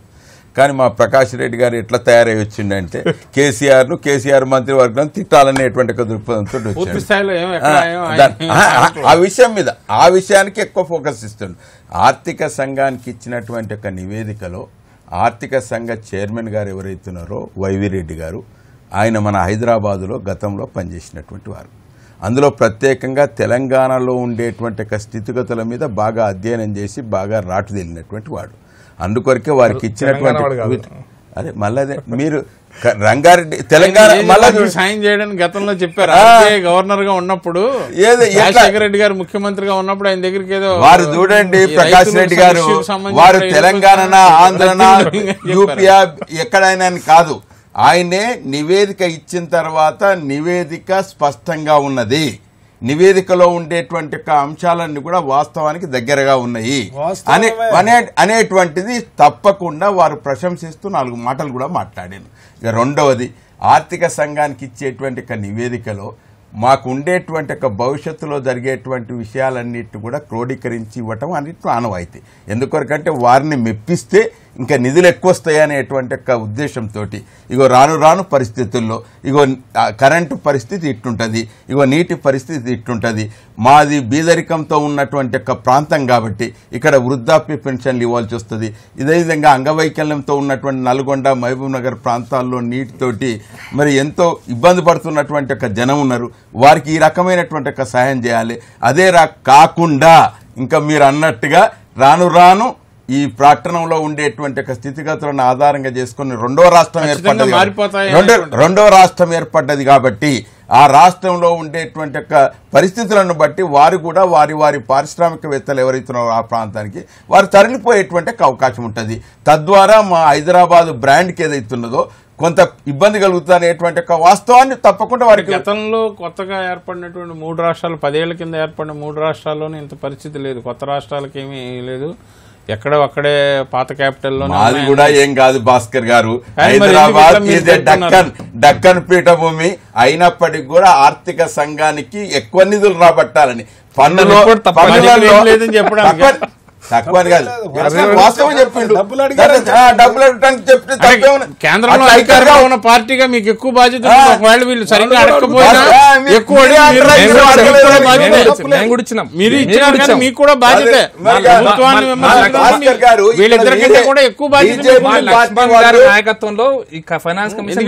కానీ మా ప్రకాష్ రెడ్డి గారు ఎట్లా తయారై వచ్చిండంటే కేసీఆర్ను కేసీఆర్ మంత్రివర్గం తిట్టాలనేటువంటి ఒక దృక్పథంతో ఆ, విషయం మీద ఆ విషయానికి ఎక్కువ ఫోకస్ ఇస్తుండు. ఆర్థిక సంఘానికి ఇచ్చినటువంటి ఒక నివేదికలో ఆర్థిక సంఘ చైర్మన్ గారు ఎవరైతున్నారో వైవి రెడ్డి గారు ఆయన మన హైదరాబాదులో గతంలో పనిచేసినటువంటి వారు. అందులో ప్రత్యేకంగా తెలంగాణలో ఉండేటువంటి ఒక స్థితిగతుల మీద బాగా అధ్యయనం చేసి బాగా రాటు తేలినటువంటి వాడు అందుకొరకే వారికి. ఇచ్చినటువంటి అదే మళ్ళీ మీరు రంగారెడ్డి తెలంగాణ మళ్ళా సాయం చేయడానికి గతంలో చెప్పారు గవర్నర్గా ఉన్నప్పుడు రాజశేఖర రెడ్డి గారు ముఖ్యమంత్రిగా ఉన్నప్పుడు ఆయన దగ్గరికి ఏదో వారు చూడండి ప్రకాష్ రెడ్డి గారు వారు తెలంగాణ ఆంధ్రన. యూపీఆ ఎక్కడైనా అని కాదు ఆయనే నివేదిక ఇచ్చిన తర్వాత నివేదిక స్పష్టంగా ఉన్నది. నివేదికలో ఉండేటువంటి ఒక అంశాలన్నీ కూడా వాస్తవానికి దగ్గరగా ఉన్నాయి. అనే అనే- అనేటువంటిది తప్పకుండా వారు ప్రశంసిస్తూ నాలుగు మాటలు కూడా మాట్లాడాను ఇక రెండవది ఆర్థిక సంఘానికి ఇచ్చేటువంటి ఒక నివేదికలో మాకు ఉండేటువంటి ఒక భవిష్యత్తులో జరిగేటువంటి విషయాలన్నిటి కూడా క్రోడీకరించి ఇవ్వటం అన్నిటి ఆనవాయితీ ఎందుకొరకంటే వారిని మెప్పిస్తే ఇంకా నిధులు ఎక్కువ వస్తాయనేటువంటి ఒక ఉద్దేశంతో ఇగో రాను రాను పరిస్థితుల్లో ఇగో కరెంటు పరిస్థితి ఇట్టుంటుంది ఇగో నీటి పరిస్థితి ఇట్టుంటుంది మాది బీదరికంతో ఉన్నటువంటి ఒక ప్రాంతం కాబట్టి ఇక్కడ వృద్ధాప్య పెన్షన్లు ఇవ్వాల్సి వస్తుంది. ఇదే విధంగా అంగవైకల్యంతో ఉన్నటువంటి నల్గొండ మహబూబ్ నగర్ ప్రాంతాల్లో నీటితోటి మరి ఎంతో ఇబ్బంది పడుతున్నటువంటి ఒక జనం ఉన్నారు. వారికి ఈ రకమైనటువంటి ఒక సహాయం చేయాలి. అదే రా కాకుండా ఇంకా మీరు అన్నట్టుగా రాను రాను ఈ పట్టణంలో ఉండేటువంటి ఒక స్థితిగతులను ఆధారంగా చేసుకుని రెండో రాష్ట్రం ఏర్పడ్డది రెండో రాష్ట్రం ఏర్పడ్డది కాబట్టి ఆ రాష్ట్రంలో ఉండేటువంటి యొక్క పరిస్థితులను బట్టి వారు కూడా వారి వారి పారిశ్రామికవేత్తలు ఎవరైతున్నారో ఆ ప్రాంతానికి వారు తరలిపోయేటువంటి అవకాశం ఉంటుంది. తద్వారా మా హైదరాబాద్ బ్రాండ్కి ఏదైతున్నదో కొంత ఇబ్బంది కలుగుతుందనేటువంటి ఒక వాస్తవాన్ని తప్పకుండా వారికి గతంలో కొత్తగా ఏర్పడినటువంటి మూడు రాష్ట్రాలు పదేళ్ళ కింద ఏర్పడిన మూడు రాష్ట్రాల్లోనే ఇంత పరిస్థితి లేదు. కొత్త రాష్ట్రాలకి ఏమీ లేదు. ఎక్కడ అక్కడే పాత క్యాపిటల్లో మాది కూడా ఏం కాదు భాస్కర్ గారు. హైదరాబాద్ డక్కన్ డక్కన్ పీఠభూమి అయినప్పటికీ కూడా ఆర్థిక సంఘానికి ఎక్కువ నిధులు రాబట్టాలని. పన్నులో పన్నులలో- లేదని చెప్పడానికి. తక్కువ అని కాదు. వాస్తవం చెప్పిండు డబ్బులు అడిగారు. ఆ, డబ్బులు అడగటానికి చెప్తే. కేంద్రంలో అయితే ఉన్న పార్టీగా మీకు ఎక్కువ బాధ్యత. ఒకవేళ వీళ్ళు సరిగ్గా వాళ్ళు అడగకపోయినా ఎక్కువ మీరే మీరు- అంటారు, మీరు మీరు కూడా అడగలేదు. బాధ్యతే. మేము కూడా ఇచ్చాం. మేము కూడా ఇచ్చినాం మీరు మేము ఇచ్చినా కూడా కానీ ఇచ్చాం. మీకు కూడా బాధ్యతే వీళ్ళిద్దరికంటే కూడా ఎక్కువ బాధ్యత నాయకత్వంలో ఈ ఫైనాన్స్ కమిషన్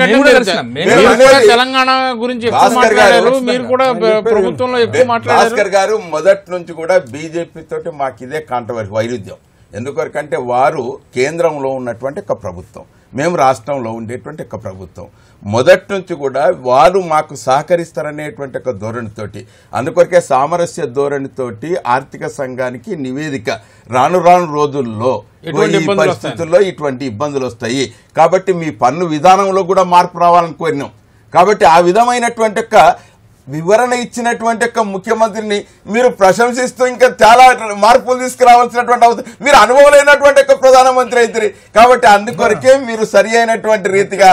తెలంగాణ గురించి ఎక్కువ భాస్కర్ గారు మాట్లాడారు మీరు కూడా ప్రభుత్వంలో ఎక్కువ మాట్లాడారు గారు మొదటి నుంచి కూడా బీజేపీ తోటి మాకు ఇదే కాంట్రవర్సీ వైరుధ్యం. ఎందుకొరకంటే వారు కేంద్రంలో ఉన్నటువంటి ఒక ప్రభుత్వం. మేము రాష్ట్రంలో ఉండేటువంటి ఒక ప్రభుత్వం. మొదటి నుంచి కూడా వారు మాకు సహకరిస్తారనేటువంటి ఒక ధోరణితోటి అందుకొరకే సామరస్య ధోరణితోటి ఆర్థిక సంఘానికి నివేదిక రాను రాను రోజుల్లో ఈ పరిస్థితుల్లో ఇటువంటి ఇబ్బందులు వస్తాయి. కాబట్టి మీ పన్ను విధానంలో కూడా మార్పు రావాలని కోరినాం. కాబట్టి ఆ విధమైనటువంటి ఒక వివరణ ఇచ్చినటువంటి ఒక ముఖ్యమంత్రిని మీరు ప్రశంసిస్తూ ఇంకా చాలా మార్పులు తీసుకురావాల్సినటువంటి అవసరం మీరు అనుభవం లేనటువంటి ఒక ప్రధానమంత్రి అయితే కాబట్టి అందుకొరకే మీరు సరి అయినటువంటి రీతిగా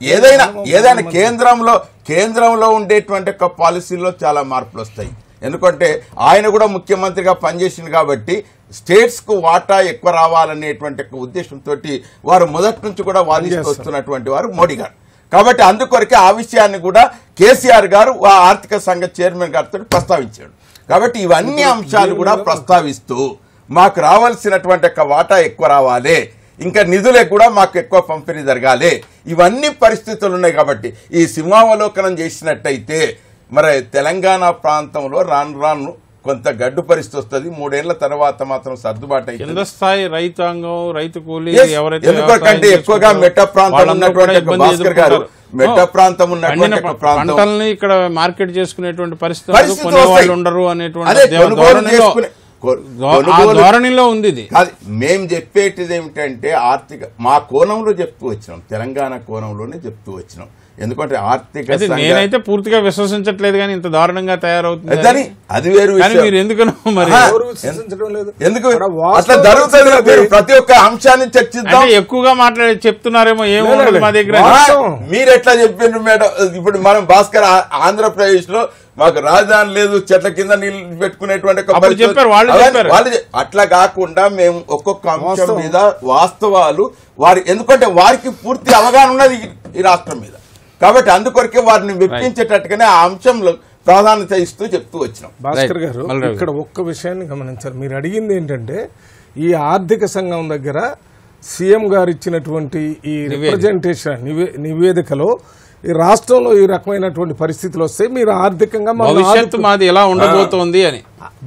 ఏదైనా ఏదైనా కేంద్రంలో కేంద్రంలో ఉండేటువంటి ఒక పాలసీలో చాలా మార్పులు వస్తాయి. ఎందుకంటే ఆయన కూడా ముఖ్యమంత్రిగా పనిచేసింది కాబట్టి స్టేట్స్కు వాటా ఎక్కువ రావాలనేటువంటి ఉద్దేశంతో వారు మొదటి నుంచి కూడా వాదిస్తూ వస్తున్నటువంటి వారు మోడీ గారు. కాబట్టి అందుకొరకే ఆ విషయాన్ని కూడా కేసీఆర్ గారు ఆ ఆర్థిక సంఘ చైర్మన్ గారితో ప్రస్తావించాడు. కాబట్టి ఇవన్నీ అంశాలు కూడా ప్రస్తావిస్తూ మాకు రావాల్సినటువంటి ఒక వాటా ఎక్కువ రావాలి ఇంకా నిధులే కూడా మాకు ఎక్కువ పంపిణీ జరగాలి. ఇవన్నీ పరిస్థితులు ఉన్నాయి కాబట్టి ఈ సింహావలోకనం చేసినట్టయితే మరి తెలంగాణ ప్రాంతంలో రాను రాను కొంత గడ్డు పరిస్థితి వస్తుంది. మూడేళ్ళ తర్వాత మాత్రం సర్దుబాటు అవుతుంది స్థాయి రైతాంగం రైతు కూలీ ఎవరైతే ఎందుకంటే ఎక్కువగా మెట్ట ప్రాంతం ఉన్నటువంటి భాస్కర్ గారు. మెట్ట ప్రాంతం ఉన్నటువంటి ఇక్కడ మార్కెట్ చేసుకునేటువంటి పరిస్థితి కొనేవాళ్ళు. ఉండరు అనేటువంటి ధోరణిలో ఉంది ఇది. మేము చెప్పేటిది ఏమిటంటే ఆర్థిక మా కోణంలో చెప్తూ వచ్చినాం. తెలంగాణ కోణంలోనే చెప్తూ వచ్చినాం. ఎందుకంటే ఆర్థిక నేనైతే పూర్తిగా విశ్వసించట్లేదు కానీ ఇంత దారుణంగా తయారవుతుంది అది వేరు. మీరు ఎందుకనో మరి ఆహా. ఎవరు విశ్వసించడం లేదు ఎందుకు అక్కడ అట్లా జరుగుతుంది ప్రతి ఒక్క అంశాన్ని చర్చిద్దాం అంటే ఎక్కువగా మాట్లాడి చెప్తున్నారేమో ఏమో మా దగ్గర. మీరు ఎట్లా చెప్పిండ్రు మేడం ఇప్పుడు మనం భాస్కర్ ఆంధ్రప్రదేశ్లో మాకు రాజధాని లేదు చెట్ల కింద నీళ్ళు పెట్టుకునేటువంటి ఒక అప్పుడు పరిస్థితి. చెప్పారు, వాళ్ళు అట్లా కాకుండా మేము ఒక్కొక్క అంశం. మీద వాస్తవాలు వారి ఎందుకంటే వారికి పూర్తి అవగాహన ఉన్నది ఈ- ఈ రాష్ట్రం మీద కాబట్టి అందుకొరకే వారిని మెప్పించేటట్టుగానే ఆ అంశంలో ప్రాధాన్యత ఇస్తూ చెప్తూ వచ్చినాం. భాస్కర్. గారు ఇక్కడ ఒక్క విషయాన్ని గమనించాలి. మీరు అడిగింది ఏంటంటే ఈ ఆర్థిక సంఘం దగ్గర సీఎం గారు ఇచ్చినటువంటి ఈ రిప్రజెంటేషన్ నివే- నివేదికలో ఈ రాష్ట్రంలో ఈ రకమైనటువంటి పరిస్థితులు వస్తాయి మీరు ఆర్థికంగా భవిష్యత్తు మాది ఎలా ఉండబోతోంది అని.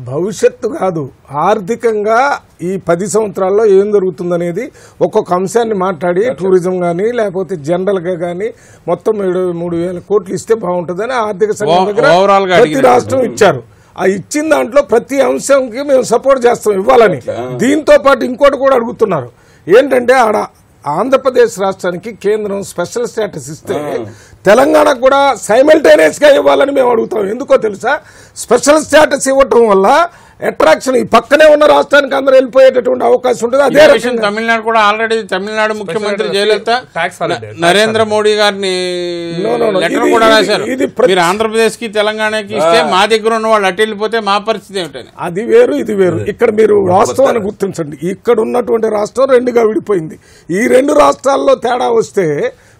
భవిష్యత్తు కాదు ఆర్థికంగా ఈ పది సంవత్సరాల్లో ఏం జరుగుతుందనేది ఒక్కొక్క అంశాన్ని మాట్లాడి టూరిజం కానీ లేకపోతే జనరల్గా కానీ మొత్తం ఏడు మూడు వేల కోట్లు ఇస్తే బాగుంటుందని ఆర్థిక సంఘం దగ్గర ప్రతి. రాష్ట్రం ఇచ్చారు. ఆ ఇచ్చిన దాంట్లో ప్రతి అంశంకి మేము సపోర్ట్ చేస్తాం ఇవ్వాలని. దీంతో పాటు ఇంకోటి కూడా అడుగుతున్నారు. ఏంటంటే ఆడ ఆంధ్రప్రదేశ్ రాష్ట్రానికి కేంద్రం స్పెషల్ స్టేటస్ ఇస్తే తెలంగాణకు కూడా సైమల్టేనియస్గా ఇవ్వాలని మేము అడుగుతాం. ఎందుకో తెలుసా? స్పెషల్ స్టేటస్ ఇవ్వటం వల్ల అట్రాక్షన్ ఈ పక్కనే ఉన్న రాష్ట్రానికి అందరూ వెళ్ళిపోయేటటువంటి అవకాశం ఉంటుంది. అదే విషయం తమిళనాడు కూడా ఆల్రెడీ తమిళనాడు ముఖ్యమంత్రి జయలలిత నరేంద్ర మోడీ గారిని. లెటర్ కూడా రాశారు. ఇది మీరు ఆంధ్రప్రదేశ్కి తెలంగాణకి ఇస్తే మా దగ్గర ఉన్న వాళ్ళు అటు వెళ్ళిపోతే మా పరిస్థితి ఏమిటని. అది వేరు ఇది వేరు. ఇక్కడ మీరు వాస్తవాన్ని గుర్తించండి. ఇక్కడ ఉన్నటువంటి రాష్ట్రం రెండుగా విడిపోయింది. ఈ రెండు రాష్ట్రాల్లో తేడా వస్తే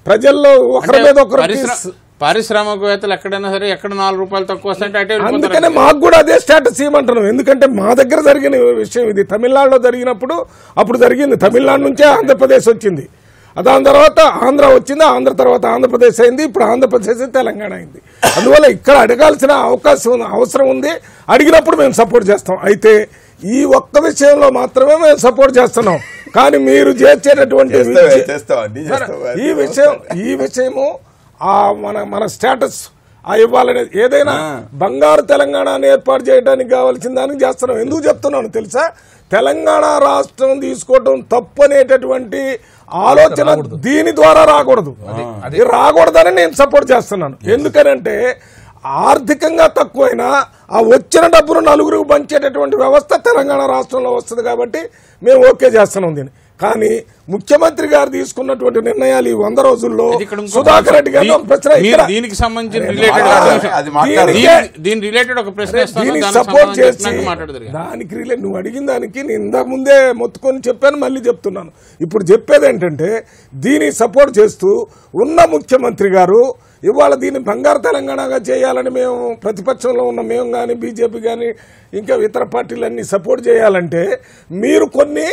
ప్రజల్లో ఒకరి మీద ఒకరు పారిశ్రామికవేత్తలు ఎక్కడైనా సరే ఎక్కడ నాలుగు రూపాయలు తక్కువ అటే వెళ్ళిపోతారు అందుకనే మాకు కూడా అదే స్టేటస్ ఇవ్వమంటున్నాం ఎందుకంటే మా దగ్గర జరిగిన విషయం ఇది. తమిళనాడులో జరిగినప్పుడు అప్పుడు జరిగింది. తమిళనాడు నుంచే ఆంధ్రప్రదేశ్ వచ్చింది. దాని తర్వాత ఆంధ్ర వచ్చింది. ఆంధ్ర తర్వాత ఆంధ్రప్రదేశ్ అయింది. ఇప్పుడు ఆంధ్రప్రదేశ్ తెలంగాణ అయింది. అందువల్ల ఇక్కడ అడగాల్సిన అవకాశం ఉంది- అవసరం ఉంది. అడిగినప్పుడు మేము సపోర్ట్ చేస్తాం. అయితే ఈ ఒక్క విషయంలో మాత్రమే మేము సపోర్ట్ చేస్తున్నాం. కానీ మీరు చేసేటటువంటి? ఈ విషయం ఈ విషయము ఆ మన మన స్టేటస్ ఆ ఇవ్వాలనేది ఏదైనా బంగారు తెలంగాణని ఏర్పాటు చేయడానికి కావాల్సిన దానికి చేస్తున్నాం. ఎందుకు చెప్తున్నాను తెలుసా? తెలంగాణ రాష్ట్రం తీసుకోవడం తప్పు అనేటటువంటి ఆలోచన దీని ద్వారా రాకూడదు. అది రాకూడదని నేను సపోర్ట్ చేస్తున్నాను. ఎందుకనంటే ఆర్థికంగా తక్కువైనా ఆ వచ్చిన డబ్బును నలుగురికి పంచేటటువంటి వ్యవస్థ తెలంగాణ రాష్ట్రంలో వస్తుంది కాబట్టి మేము ఓకే చేస్తున్నాం దీన్ని. కానీ ముఖ్యమంత్రి గారు తీసుకున్నటువంటి నిర్ణయాలు ఈ వంద రోజుల్లో సుధాకర్ రెడ్డి గారు ఒక ప్రశ్న దీనికి సపోర్ట్ చేసి. దానికి రిలే నువ్వు అడిగిన దానికి నేను ఇంతకు ముందే మొత్తుకొని చెప్పాను మళ్ళీ చెప్తున్నాను. ఇప్పుడు చెప్పేది ఏంటంటే దీనికి సపోర్ట్ చేస్తూ ఉన్న ముఖ్యమంత్రి గారు ఇవాళ దీన్ని బంగారు తెలంగాణగా చేయాలని మేము ప్రతిపక్షంలో ఉన్న మేము కానీ బీజేపీ కానీ ఇంకా ఇతర పార్టీలన్నీ సపోర్ట్ చేయాలంటే మీరు కొన్ని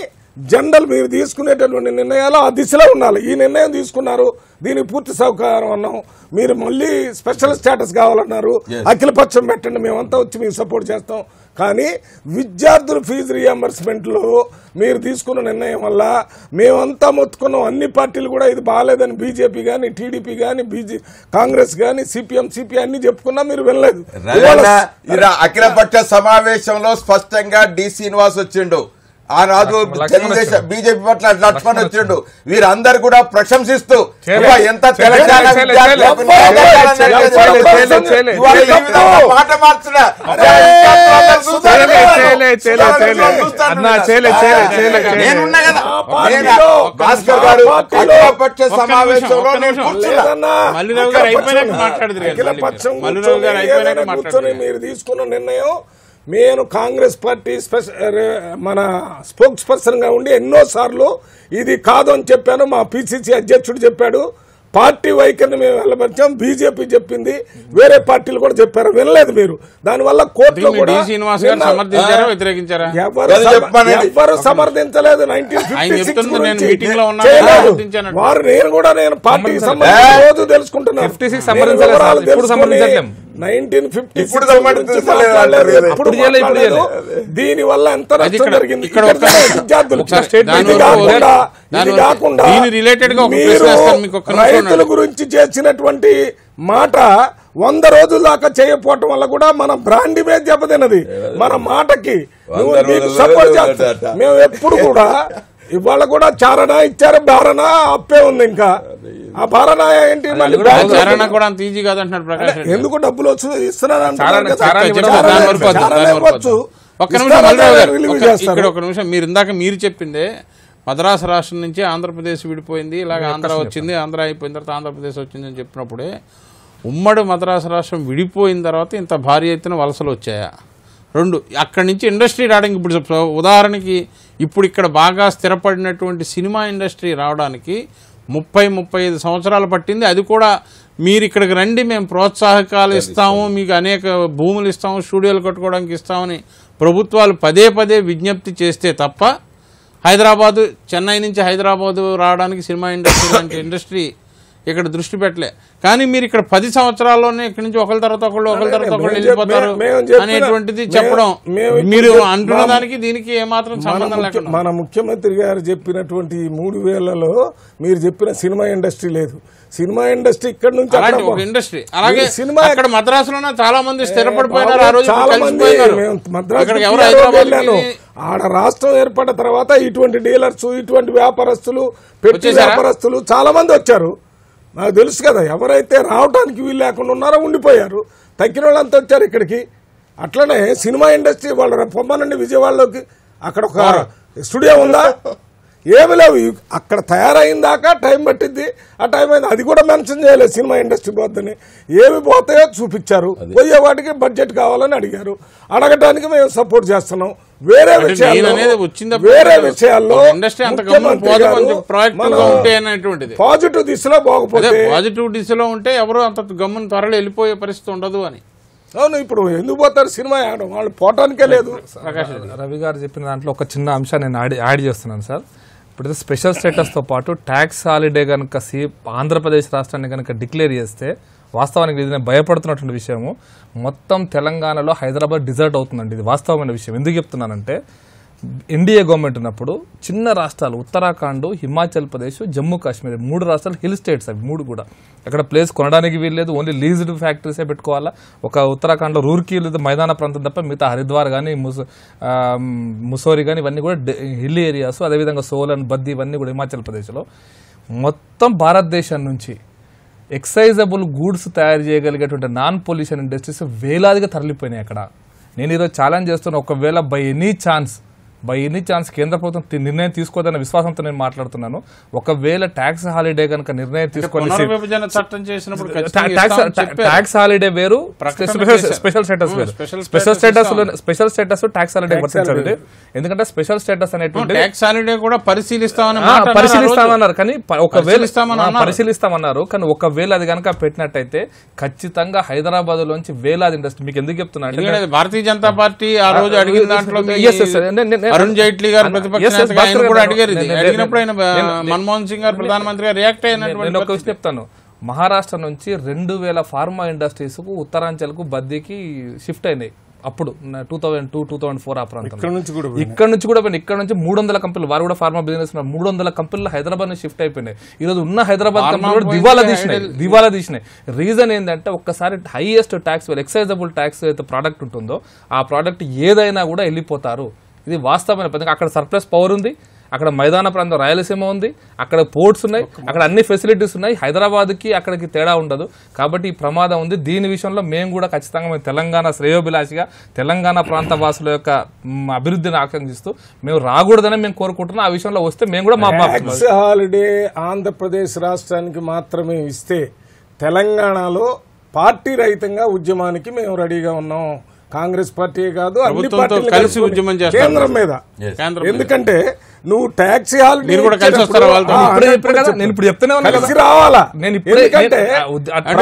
జనరల్ మీరు తీసుకునేటటువంటి నిర్ణయాలు ఆ దిశలో ఉండాలి. ఈ నిర్ణయం తీసుకున్నారు దీనికి పూర్తి సౌకర్యం అన్నాం. మీరు మళ్ళీ స్పెషల్ స్టేటస్ కావాలన్నారు. అఖిలపక్షం పెట్టండి మేమంతా వచ్చి మేము సపోర్ట్ చేస్తాం. కానీ విద్యార్థుల ఫీజు రియంబర్స్మెంట్లో మీరు తీసుకున్న నిర్ణయం వల్ల మేమంతా మొత్తుకున్నాం. అన్ని పార్టీలు కూడా ఇది బాగాలేదని బీజేపీ కానీ టీడీపీ కానీ బీజే కాంగ్రెస్ కానీ సిపిఎం సిపిఐ అన్ని చెప్పుకున్నా మీరు ఇలా అఖిలపక్ష సమావేశంలో స్పష్టంగా డి శ్రీనివాస్ వచ్చిండు. ఆనాడు తెలుగుదేశం. బీజేపీ పట్ల లక్ష్మణ్ వచ్చిండు. వీరందరూ కూడా ప్రశంసిస్తూ ఎంత తెలంగాణ మాట మార్చిన. నేనున్నా కదా. భాస్కర్ గారు అఖిలపక్ష సమావేశంలో నేను. కూర్చున్నా. మీరు తీసుకున్న నిర్ణయం నేను కాంగ్రెస్ పార్టీ మన స్పోక్స్ పర్సన్గా ఉండి ఎన్నో సార్లు ఇది కాదు అని చెప్పాను. మా పిసిసి అధ్యక్షుడు చెప్పాడు. పార్టీ వైఖరిని మేము వెళ్ళబరిచాం బీజేపీ చెప్పింది. వేరే పార్టీలు కూడా చెప్పారు. వినలేదు మీరు. దానివల్ల కోర్టులో కూడా ఎవరు సమర్థించలేదు 1956 ఆయన చెప్తుంది నేను గురించి. మీటింగ్లో ఉన్నాను, చేయలేదు. సమర్థించానంట. వారు నేను కూడా నేను పార్టీ సమర్థించలేదు. రోజు తెలుసుకుంటున్నాను. 56 నేను సమర్థించలేదు వివరాలు సార్. ఇప్పుడు తెలుసుకొని సమర్థించలేం. 1956 ఇప్పుడు సమర్థించలేదు గురించి మాట్లాడలేదు. అంటారు. ఎప్పుడు ఇప్పుడు చేయలే, ఇప్పుడు చేయలే. మాట్లాడలేదు. దీని వల్ల ఎంత నష్టం జరిగింది రైతుల. గురించి చేసినటువంటి మాట వంద రోజుల దాకా చేయకపోవటం వల్ల కూడా మన బ్రాండ్ మీద దెబ్బతిన్నది మన మాటకి సపోర్ట్ చేస్తా. మేము ఎప్పుడు కూడా ఇవాళ కూడా చారణ ఇచ్చారు బారణ అప్పే ఉంది ఇంకా. ఆ బారణ ఏంటి? ఎందుకు డబ్బులు వచ్చు ఇస్తున్నారు. ఒక్క నిమిషం. ఇక్కడ ఒక నిమిషం మీరు ఇందాక మీరు చెప్పిందే మద్రాసు రాష్ట్రం నుంచి ఆంధ్రప్రదేశ్ విడిపోయింది ఇలాగ ఆంధ్ర వచ్చింది ఆంధ్ర అయిపోయిన తర్వాత ఆంధ్రప్రదేశ్ వచ్చింది అని చెప్పినప్పుడే ఉమ్మడి మద్రాసు రాష్ట్రం విడిపోయిన తర్వాత ఇంత భారీ ఎత్తున వలసలు వచ్చాయా? రెండు అక్కడి నుంచి ఇండస్ట్రీ రావడానికి ఇప్పుడు ఉదాహరణకి ఇప్పుడు ఇక్కడ బాగా స్థిరపడినటువంటి సినిమా ఇండస్ట్రీ రావడానికి ముప్పై ముప్పై ఐదు సంవత్సరాలు పట్టింది. అది కూడా మీరు ఇక్కడికి రండి మేము ప్రోత్సాహకాలు ఇస్తాము మీకు అనేక భూములు ఇస్తాము స్టూడియోలు కట్టుకోవడానికి ఇస్తామని ప్రభుత్వాలు పదే పదే విజ్ఞప్తి చేస్తే తప్ప హైదరాబాదు చెన్నై నుంచి హైదరాబాదు రావడానికి సినిమా ఇండస్ట్రీ లాంటి [coughs] ఇండస్ట్రీ ఇక్కడ దృష్టి పెట్టలే. కానీ మీరు ఇక్కడ పది సంవత్సరాల్లోనే ఇక్కడ నుంచి ఒకరి తర్వాత ఒకళ్ళు ఒకరి తర్వాత ఒకళ్ళు వెళ్ళిపోతారు అనేటువంటిది చెప్పడం. మీరు అంటున్న దానికి దీనికి ఏమాత్రం సంబంధం లేకుండా. మన ముఖ్యమంత్రి గారు చెప్పినటువంటి మూడు వేలలో మీరు చెప్పిన సినిమా ఇండస్ట్రీ లేదు. సినిమా ఇండస్ట్రీ ఇక్కడ నుంచి అలాంటి ఒక ఇండస్ట్రీ. అలాగే సినిమా అక్కడ మద్రాసులోనే చాలా మంది స్థిరపడిపోయినారు ఆ రోజు చాలా మంది మద్రాసు. ఆడ రాష్ట్రం ఏర్పడిన తర్వాత ఇటువంటి డీలర్స్ ఇటువంటి వ్యాపారస్తులు పెట్టి? వ్యాపారస్తులు చాలా మంది వచ్చారు. నాకు తెలుసు కదా ఎవరైతే రావడానికి వీలు లేకుండా ఉన్నారో ఉండిపోయారు. తగ్గిన వాళ్ళంతా వచ్చారు ఇక్కడికి. అట్లనే సినిమా ఇండస్ట్రీ వాళ్ళు పొమ్మనండి విజయవాడలోకి. అక్కడ ఒక స్టూడియో ఉందా? ఏమి లేవు. అక్కడ తయారైన దాకా టైం పట్టింది ఆ టైం అయింది. అది కూడా మెన్షన్ చేయలేదు సినిమా ఇండస్ట్రీ పోద్దని ఏమి పోతాయో చూపించారు. పోయే వాటికి బడ్జెట్ కావాలని అడిగారు. అడగటానికి మేము సపోర్ట్ చేస్తున్నాం. వేరే విషయాల్లో వేరే. విషయాల్లో పాజిటివ్ దిశలో పోకపోతే పాజిటివ్ దిశలో ఉంటే ఎవరు అంత గమ్మున త్వరలో వెళ్ళిపోయే పరిస్థితి ఉండదు అని. అవును ఇప్పుడు ఎందుకు పోతారు సినిమా ఆడడం వాళ్ళు పోవటానికే లేదు. రవి గారు చెప్పిన దాంట్లో ఒక చిన్న అంశాన్ని నేను యాడ్ యాడ్ చేస్తున్నాను సార్. ఇప్పుడు స్పెషల్ స్టేటస్తో పాటు ట్యాక్స్ హాలిడే కనుక సి ఆంధ్రప్రదేశ్ రాష్ట్రాన్ని కనుక డిక్లేర్ చేస్తే వాస్తవానికి ఇది నేను భయపడుతున్నటువంటి విషయము. మొత్తం తెలంగాణలో హైదరాబాద్ డిజర్ట్ అవుతుందండి. ఇది వాస్తవమైన విషయం. ఎందుకు చెప్తున్నానంటే ఎన్డీఏ గవర్నమెంట్ ఉన్నప్పుడు చిన్న రాష్ట్రాలు ఉత్తరాఖండ్ హిమాచల్ ప్రదేశ్ జమ్మూ కాశ్మీర్ మూడు రాష్ట్రాలు హిల్ స్టేట్స్ అవి మూడు కూడా. అక్కడ ప్లేస్ కొనడానికి వీల్లేదు ఓన్లీ లీజ్డ్ ఫ్యాక్టరీసే పెట్టుకోవాలా. ఒక ఉత్తరాఖండ్లో రూర్కీ లేదా మైదాన ప్రాంతం తప్ప మిగతా హరిద్వార్ కానీ ముస్ ముసోరి కానీ ఇవన్నీ కూడా హిల్ ఏరియాస్ అదేవిధంగా సోలన్ బద్ది ఇవన్నీ కూడా హిమాచల్ ప్రదేశ్లో. మొత్తం భారతదేశం నుంచి ఎక్సైజబుల్ గూడ్స్ తయారు చేయగలిగేటువంటి నాన్ పొల్యూషన్ ఇండస్ట్రీస్ వేలాదిగా తరలిపోయినాయి అక్కడ. నేను ఈరోజు ఛాలెంజ్ చేస్తున్న ఒకవేళ by any chance by any chance కేంద్ర ప్రభుత్వం నిర్ణయం తీసుకోదన్న విశ్వాసంతో నేను మాట్లాడుతున్నాను. ఒకవేళ ట్యాక్స్ హాలిడే కనుక నిర్ణయం తీసుకొని ట్యాక్స్ హాలిడే వేరు స్పెషల్ స్టేటస్ వేరు. Special status special status tax holiday వర్తించండి ఎందుకంటే స్పెషల్ స్టేటస్ అనేటువంటి ట్యాక్స్ హాలిడే కూడా పరిశీలిస్తామని. పరిశీలిస్తామన్నారు. కానీ ఒకవేళ. పరిశీలిస్తామన్నారు. కానీ ఒకవేళ అది కనుక పెట్టినట్టయితే ఖచ్చితంగా హైదరాబాద్ లోంచి వేలాది ఇండస్ట్రీ మీకు ఎందుకు చెప్తున్నా? భారతీయ జనతా పార్టీ ఆ రోజు అడిగిన దాంట్లో అరుణ్ జైట్లీ గారు ప్రతిపక్ష ఆయన కూడా గారు. అడిగారు అడిగినప్పుడు ఆయన మన్మోహన్ సింగ్ గారు ప్రధానమంత్రిగా రియాక్ట్ నేను ఒక అయినటువంటి విషయం చెప్తాను. మహారాష్ట్ర నుంచి రెండు వేల ఫార్మా ఇండస్ట్రీస్కు ఉత్తరాంచల్కు బద్దీకి షిఫ్ట్ అయినాయి అప్పుడు two thousand two two thousand four ఆ ప్రాంతంలో. ఇక్కడ నుంచి కూడా ఇక్కడ నుంచి కూడా. ఇక్కడ నుంచి మూడు వందల కంపెనీలు వారు కూడా ఫార్మా బిజినెస్ మూడు వందల కంపెనీలు హైదరాబాద్ నుంచి షిఫ్ట్ అయిపోయినాయి. ఈ రోజు ఉన్న హైదరాబాద్ కంపెనీలు దివాలా తీసినాయి. దివాలా తీసినాయి. రీజన్ ఏంటంటే ఒక్కసారి హైయెస్ట్ ట్యాక్స్ ఎక్సైజబుల్ ట్యాక్స్ అయితే ప్రోడక్ట్ ఉంటుందో ఆ ప్రోడక్ట్ ఏదైనా కూడా వెళ్ళిపోతారు. ఇది వాస్తవమైన పద్ధతి. అక్కడ సర్ప్లస్ పవర్ ఉంది అక్కడ మైదాన ప్రాంతం రాయలసీమ ఉంది అక్కడ పోర్ట్స్ ఉన్నాయి అక్కడ అన్ని ఫెసిలిటీస్ ఉన్నాయి. హైదరాబాద్కి అక్కడికి తేడా ఉండదు. కాబట్టి ఈ ప్రమాదం ఉంది. దీని విషయంలో మేము కూడా ఖచ్చితంగా మేము తెలంగాణ శ్రేయోభిలాషిగా తెలంగాణ ప్రాంత వాసుల యొక్క అభివృద్ధిని ఆకాంక్షిస్తూ మేము రాకూడదని మేము కోరుకుంటున్నాం. ఆ విషయంలో వస్తే మేము కూడా మా హాలిడే ఆంధ్రప్రదేశ్ రాష్ట్రానికి మాత్రమే ఇస్తే తెలంగాణలో పార్టీ రహితంగా ఉద్యమానికి మేము రెడీగా ఉన్నాం. కాంగ్రెస్ పార్టీ కాదు అన్ని పార్టీలు కలిసి ఉద్యమం చేస్తారు. కేంద్రం మీద. ఎందుకంటే నువ్వు ట్యాక్స్ హాలిడే మీరు కూడా కలిసి వస్తారా వాళ్ళతో? నేను ఇప్పుడు చెప్తూనే ఉన్నా కలిసి. రావాలా? నేను ఎందుకంటే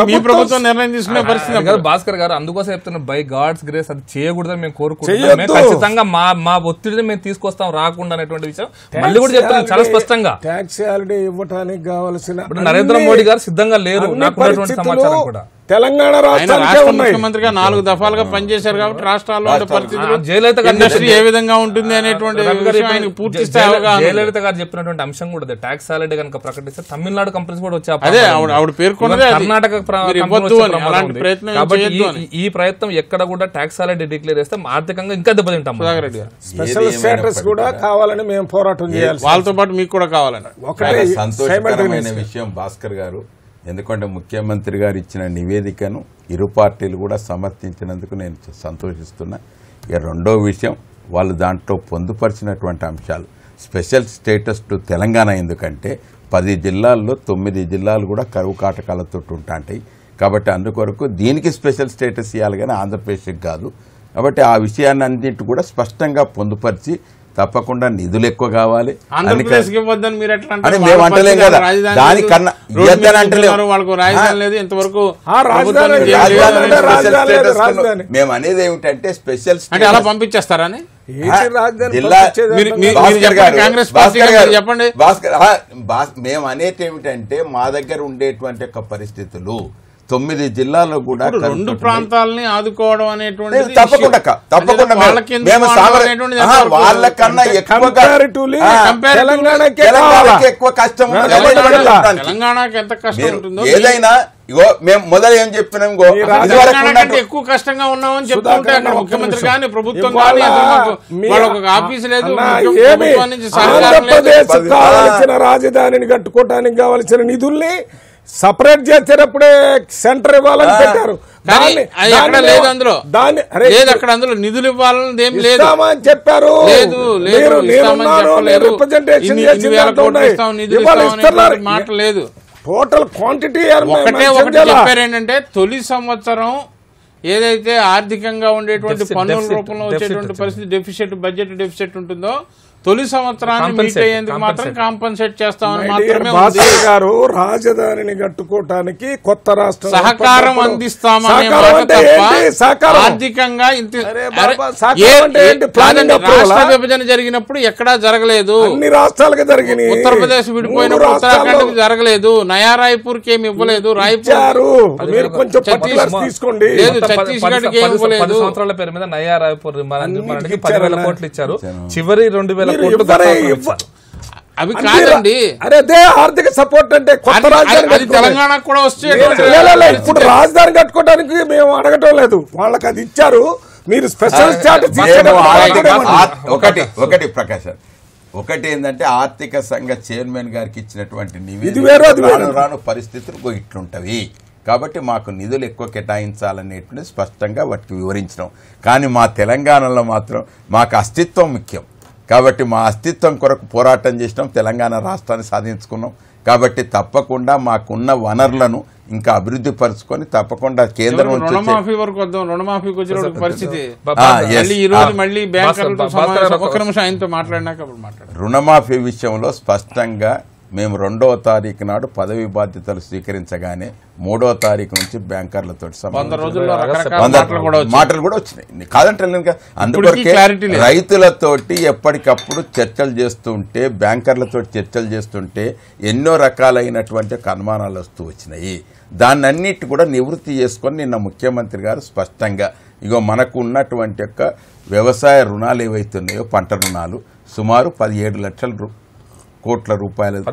మీ ప్రభుత్వం- నిర్ణయం తీసుకునే పరిస్థితి కాదు భాస్కర్ గారు అందుకోసం చెప్తున్నా బై గాడ్స్ గ్రేస్ అది చేయకూడదని మేము కోరుకుంటున్నాం. ఖచ్చితంగా మా మా ఒత్తిడిని మేము తీసుకొస్తాం రాకుండా అనేటువంటి విషయం. మళ్ళీ కూడా చెప్తున్నాం చాలా స్పష్టంగా. ట్యాక్స్ హాలిడే ఇవ్వటానికి కావలసిన నరేంద్ర మోడీ గారు సిద్ధంగా లేరు నాకు సమాచారం కూడా. తెలంగాణ ముఖ్యమంత్రిగా నాలుగు దఫాలుగా పనిచేశారు కాబట్టి రాష్ట్రాల్లో పరిస్థితులు జయలలిత ఇండస్ట్రీ ఏ విధంగా ఉంటుంది అనేటువంటి పూర్తి. జయలలిత గారు చెప్పినటువంటి అంశం కూడా ట్యాక్స్ హాలిడే కనుక ప్రకటిస్తే తమిళనాడు కంపెనీస్ కూడా వచ్చే అదే ఆవిడ పేర్కొన్నదే. కర్ణాటక ఈ- ప్రయత్నం ఎక్కడ కూడా ట్యాక్స్ హాలిడే డిక్లేర్ చేస్తే ఆర్థికంగా ఇంకా దెబ్బతింటాం స్పెషల్ స్టేటస్ కూడా కావాలని మేము పోరాటం చేయాలి వాళ్ళతో పాటు మీకు కూడా కావాలని ఒకటే సంతోషకరమైన. విషయం భాస్కర్ గారు. ఎందుకంటే ముఖ్యమంత్రి గారు ఇచ్చిన నివేదికను ఇరు పార్టీలు కూడా సమర్థించినందుకు నేను సంతోషిస్తున్నా. ఇక రెండో విషయం వాళ్ళు దాంట్లో పొందుపరిచినటువంటి అంశాలు. స్పెషల్ స్టేటస్ టు తెలంగాణ ఎందుకంటే పది జిల్లాల్లో తొమ్మిది జిల్లాలు కూడా కరువు కాటకాలతో ఉంటాయి కాబట్టి అందుకొరకు దీనికి స్పెషల్ స్టేటస్ ఇవ్వాలి కానీ ఆంధ్రప్రదేశ్కి కాదు. కాబట్టి ఆ విషయాన్ని అన్నింటి కూడా స్పష్టంగా పొందుపరిచి తప్పకుండా నిధులు ఎక్కువ కావాలి. ఆంధ్రప్రదేశ్కి ఇవ్వద్దని మీరు ఎట్లా అంటారు? అని మేము అంటలేం కదా. దానికన్నా. మేము అనేది ఏమిటంటే స్పెషల్ అంటే అలా పంపించేస్తారని చెప్పండి, భాస్కర్ మేము అనేది ఏమిటంటే మా దగ్గర ఉండేటువంటి యొక్క పరిస్థితులు తొమ్మిది జిల్లాల్లో కూడా రెండు. ప్రాంతాలని ఆదుకోవడం అనేటువంటిది లేదు, తప్పకుండా తప్పకుండా మేము వాళ్ళకన్నా ఎక్కువగా? ఎక్కువ కష్టం. తెలంగాణకి ఎంత కష్టం ఉంటుందో ఏదైనా ఇగో మేము మొదలు ఏం చెప్పినాం ఎక్కువ కష్టంగా ఉన్నామని చెప్తుంటే అక్కడ ముఖ్యమంత్రి. కానీ ప్రభుత్వం కానీ ఆఫీస్ లేదు ఆంధ్రప్రదేశ్ కావలసిన రాజధానిని కట్టుకోవడానికి కావలసిన నిధుల్ని సపరేట్ చేసేటప్పుడే సెంటర్ ఇవ్వాలని పెట్టారు. లేదు అందులో. దాన్ని అరే, లేదు అక్కడ అందులో నిధులు ఇవ్వాలని ఏం లేదు. ఇస్తామని చెప్పారు. మాట లేదు టోటల్ క్వాంటిటీ ఒకటే ఒకటి చెప్పారు ఏంటంటే తొలి సంవత్సరం ఏదైతే ఆర్థికంగా ఉండేటువంటి పన్నుల రూపంలో వచ్చేటువంటి. పరిస్థితి డెఫిసిట్ బడ్జెట్ డెఫిసిట్ ఉంటుందో తొలి సంవత్సరాన్ని మీట్ Compensate, అయ్యేందుకు మాత్రం. కాంపన్సేట్ చేస్తామని మాత్రమే గారు రాజధానిని కట్టుకోవటానికి కొత్త రాష్ట్రం సహకారం అందిస్తామనే ఆర్థికంగా? రాష్ట్ర విభజన జరిగినప్పుడు ఎక్కడా జరగలేదు. అన్ని రాష్ట్రాలకు జరిగినాయి. ఉత్తరప్రదేశ్ విడిపోయినప్పుడు ఉత్తరాఖండ్ జరగలేదు నయా రాయ్పూర్కి ఏమి ఇవ్వలేదు. రాయ్పూర్ మీరు కొంచెం తీసుకోండి. లేదు, ఏం పది- ఇవ్వలేదు. సంవత్సరాల పేరు మీద నయా రాయపూర్ నిర్మాణం- నిర్మాణానికి పదివేల. కోట్లు ఇచ్చారు. చివరి రెండు వేల అవి కాదండి. అరే అదే ఆర్థిక సపోర్ట్ అంటే కొత్త రాజధాని. తెలంగాణకు కూడా లే, ఇప్పుడు రాజధాని కట్టుకోవడానికి మేము అడగటం లేదు. వాళ్ళకి అది ఇచ్చారు. మీరు స్పెషల్ స్టాటస్ ఒకటి ఒకటి ప్రకాష్ సార్. ఒకటి ఏంటంటే ఆర్థిక సంఘ చైర్మన్ గారికి ఇచ్చినటువంటి నివేదిక ఇది వేరు, అది వేరు. రాను పరిస్థితులు ఇట్లుంటవి. కాబట్టి మాకు నిధులు ఎక్కువ కేటాయించాలనేటువంటి స్పష్టంగా వాటికి వివరించడం. కానీ మా తెలంగాణలో మాత్రం మాకు అస్తిత్వం ముఖ్యం. కాబట్టి మా అస్తిత్వం కొరకు పోరాటం చేసినాం తెలంగాణ రాష్ట్రాన్ని సాధించుకున్నాం. కాబట్టి తప్పకుండా మాకున్న వనరులను ఇంకా అభివృద్ధి పరుచుకొని తప్పకుండా కేంద్రం రుణమాఫీ వరకు వద్దాం రుణమాఫీకి వచ్చిన పరిస్థితి. బా- ఆ, బా- yes. మళ్ళీ బ్యాంకర్లతో ఒక్క నిమిషం ఆయనతో మాట్లాడినాక రుణమాఫీ విషయంలో స్పష్టంగా మేము రెండవ తారీఖు నాడు పదవి బాధ్యతలు స్వీకరించగానే మూడవ తారీఖు నుంచి బ్యాంకర్లతో మాటలు కూడా వచ్చినాయి. కాదంటే అందుకొరకే. రైతులతోటి ఎప్పటికప్పుడు చర్చలు చేస్తుంటే బ్యాంకర్లతో చర్చలు చేస్తుంటే ఎన్నో రకాలైనటువంటి అనుమానాలు వస్తూ వచ్చినాయి. దాన్నన్నిటి కూడా నివృత్తి చేసుకొని నిన్న ముఖ్యమంత్రి గారు స్పష్టంగా ఇగో మనకు ఉన్నటువంటి యొక్క వ్యవసాయ రుణాలు ఏవైతున్నాయో పంట రుణాలు సుమారు పదిహేడు లక్షల కోట్ల రూపాయలు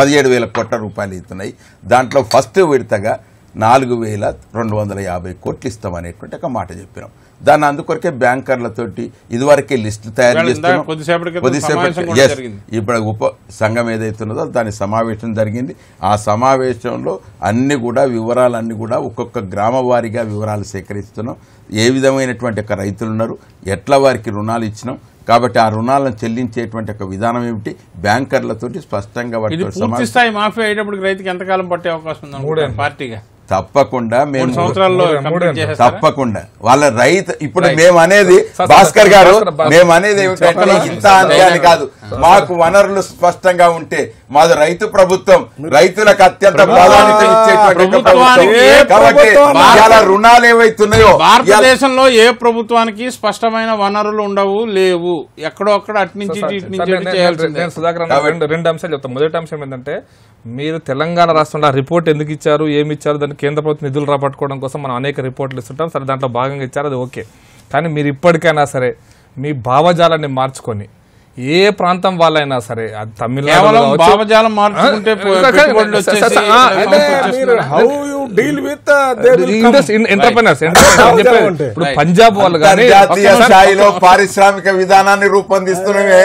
పదిహేడు వేల కోట్ల. రూపాయలు ఇస్తున్నాయి. దాంట్లో ఫస్ట్ విడతగా నాలుగు వేల రెండు వందల యాభై కోట్లు ఇస్తామనేటువంటి ఒక మాట చెప్పినాం. దాన్ని అందుకొరకే బ్యాంకర్లతోటి ఇదివరకే లిస్టు తయారు చేస్తున్నాం. కొద్దిసేపటి. ఇప్పుడు ఉప సంఘం ఏదైతున్నదో దాని సమావేశం జరిగింది. ఆ సమావేశంలో అన్ని కూడా వివరాలన్నీ కూడా ఒక్కొక్క గ్రామ వారీగా వివరాలు సేకరిస్తున్నాం. ఏ విధమైనటువంటి ఒక రైతులు ఉన్నారు ఎట్లా వారికి రుణాలు ఇచ్చినాం? కాబట్టి ఆ రుణాలను చెల్లించేటువంటి ఒక విధానం ఏమిటి బ్యాంకర్లతోటి స్పష్టంగా పూర్తి స్థాయి మాఫీ అయ్యేటప్పటికి రైతుకి ఎంతకాలం పట్టే అవకాశం ఉంది పార్టీగా తప్పకుండా మేము సంవత్సరాల్లో? తప్పకుండా వాళ్ళ రైతు ఇప్పుడు. మేము అనేది భాస్కర్ గారు. మేము అనేది ఇంత అంతే అని కాదు మాకు వనరులు స్పష్టంగా ఉంటే మాది రైతు ప్రభుత్వం రైతులకు అత్యంత ప్రాధాన్యత ఇచ్చేటువంటి కాబట్టి రుణాలు ఏవైతున్నాయో భారతదేశంలో ఏ ప్రభుత్వానికి స్పష్టమైన వనరులు ఉండవు లేవు. ఎక్కడో అక్కడ అటు నుంచి ఇటు, ఇటు నుంచి సార్, ఇటు నేను- సుధాకర్ రెండు అంశాలు చెప్తాను మొదటి అంశం ఏంటంటే మీరు తెలంగాణ రాష్ట్రంలో రిపోర్ట్ ఎందుకు ఇచ్చారు ఏమి ఇచ్చారు దాన్ని కేంద్ర ప్రభుత్వం నిధులు రాబట్టుకోవడం కోసం మనం అనేక రిపోర్ట్లు ఇస్తుంటాం. సరే దాంట్లో భాగంగా ఇచ్చారు అది ఓకే. కానీ మీరు ఇప్పటికైనా సరే మీ భావజాలాన్ని మార్చుకొని ఏ ప్రాంతం వాళ్ళైనా సరే అది తమిళనాడు భావజాలం మార్చుకుంటే ఎంటర్ప్రైనర్స్ ఇప్పుడు. పంజాబ్ వాళ్ళు కానీ స్థాయిలో పారిశ్రామిక విధానాన్ని రూపొందిస్తున్నవే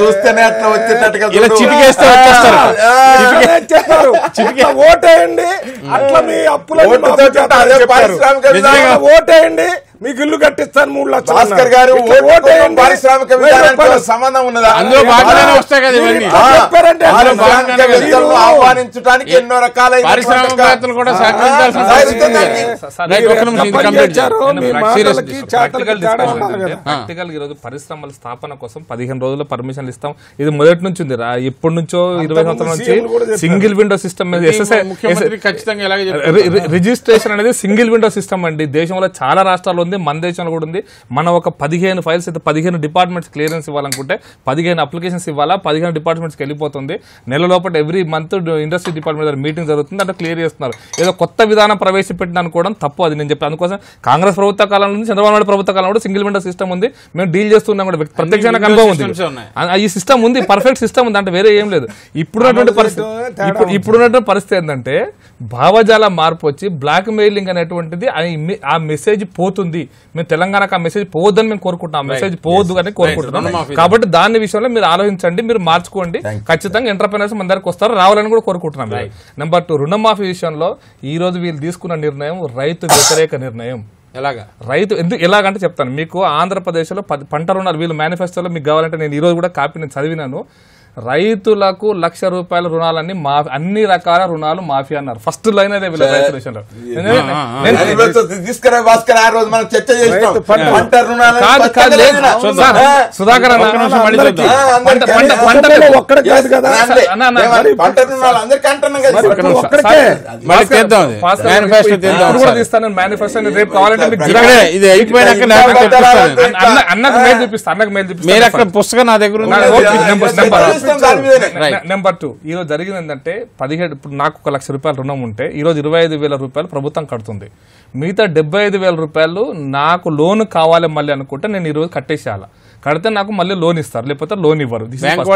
చూస్తేనే అట్లా వచ్చేటట్టుగా. చిటికేస్తే ఓటేయండి అట్లా మీ విధానం. ఓటేయండి. మీకు ఇల్లు కట్టిస్తాను మూడు లక్షలు భాస్కర్ గారు. పారిశ్రామిక. సంబంధం ఉన్నదా ఆహ్వానించడానికి ఎన్నో రకాలైన పారిశ్రామికవేత్తలు కూడా సహకరించాల్సిన పరిస్థితి ఉంది. Right, ఒక్క నిమిషం ఇది తప్పని కంప్లీట్ చేశారు. చేయండి. మీ Serious మాటలకి discussion. చేతలకి Practical తేడా discussion ఉండాలి ఏంటంటే, కదా. ప్రాక్టికల్ ఈ రోజు పరిశ్రమల స్థాపన కోసం పదిహేను రోజుల పర్మిషన్లు ఇస్తాం ఇది మొదటి నుంచి ఉంది రా ఎప్పటి నుంచో ఇరవై సంవత్సరాల నుంచి. Single window system. రిజిస్ట్రేషన్ అనేది సింగిల్ విండో సిస్టమ్ అండి దేశంలో చాలా రాష్ట్రాల్లో ఉంది మన దేశంలో కూడా ఉంది. మనం ఒక పదిహేను ఫైల్స్ అయితే పదిహేను డిపార్ట్మెంట్స్ క్లియరెన్స్ ఇవ్వాలనుకుంటే పదిహేను అప్లికేషన్స్ ఇవ్వాలా పదిహేను డిపార్ట్మెంట్స్కి వెళ్ళిపోతుంది. నెల లోపల ఎవ్రీ మంత్ ఇండస్ట్రీ డిపార్ట్మెంట్ దగ్గర మీటింగ్ జరుగుతుంది అంటే క్లియర్ చేస్తున్నారు. ఏదో కొత్త విధానం ప్రవేశపెట్టిన అనుకోవడం తప్పు అది నేను చెప్పాను. అందుకోసం కాంగ్రెస్ ప్రభుత్వ కాలం నుంచి చంద్రబాబు నాయుడు ప్రభుత్వ కాలం కూడా సింగిల్ విండో సిస్టమ్ ఉంది. మేము డీల్ చేస్తున్నాం కూడా. ప్రత్యక్షమైన window అనుభవం ఉంది. ఈ సిస్టమ్ ఉంది పర్ఫెక్ట్ సిస్టమ్ ఉంది. అంటే వేరే ఏం లేదు. ఇప్పుడున్నటువంటి పరిస్థితి ఇప్పుడు ఇప్పుడున్నటువంటి పరిస్థితి ఏంటంటే భావజాల మార్పు వచ్చి బ్లాక్ మెయిలింగ్ అనేటువంటిది ఆ మెసేజ్ పోతుంది. మేము తెలంగాణకు ఆ మెసేజ్ పోవద్దని మేము కోరుకుంటున్నాం. మెసేజ్ పోవద్దు అని కోరుకుంటున్నాం. కాబట్టి దాని విషయంలో మీరు ఆలోచించండి మీరు మార్చుకోండి. ఖచ్చితంగా ఎంటర్ప్రైనర్స్ మన దగ్గరకు వస్తారు రావాలని కూడా కోరుకుంటున్నాం నెంబర్ టూ రుణమాఫీ విషయంలో ఈ రోజు వీళ్ళు తీసుకున్న నిర్ణయం రైతు వ్యతిరేక నిర్ణయం. ఎలాగా? రైతు ఎందుకు ఎలాగంటే చెప్తాను. మీకు ఆంధ్రప్రదేశ్లో పంట రుణాలు వీళ్ళు మేనిఫెస్టోలో మీకు కావాలంటే నేను ఈ రోజు కూడా కాపీ నేను చదివినాను. రైతులకు లక్ష రూపాయల రుణాలన్నీ మా అన్ని రకాల రుణాలు మాఫీ అన్నారు. ఫస్ట్ లైన్ అదే వీళ్ళ రైతు ఆ, సుధాకర్ అన్నకు మేలు చూపిస్తా అన్నకు మేలు చూపిస్తా మీరు అక్కడ పుస్తకం నా దగ్గర ఉంది. నా- ఓకే, నెంబర్- టూ ఈ రోజు జరిగింది ఏంటంటే పదిహేడు ఇప్పుడు నాకు ఒక లక్ష రూపాయలు రుణం ఉంటే ఈ రోజు ఇరవై ఐదు వేల రూపాయలు ప్రభుత్వం కడుతుంది. మిగతా డెబ్బై ఐదు వేల రూపాయలు నాకు లోన్ కావాలి మళ్ళీ అనుకుంటే నేను ఈ రోజు కట్టేసేయాలి? కడితే నాకు మళ్ళీ లోన్ ఇస్తారు లేకపోతే లోన్ ఇవ్వరు.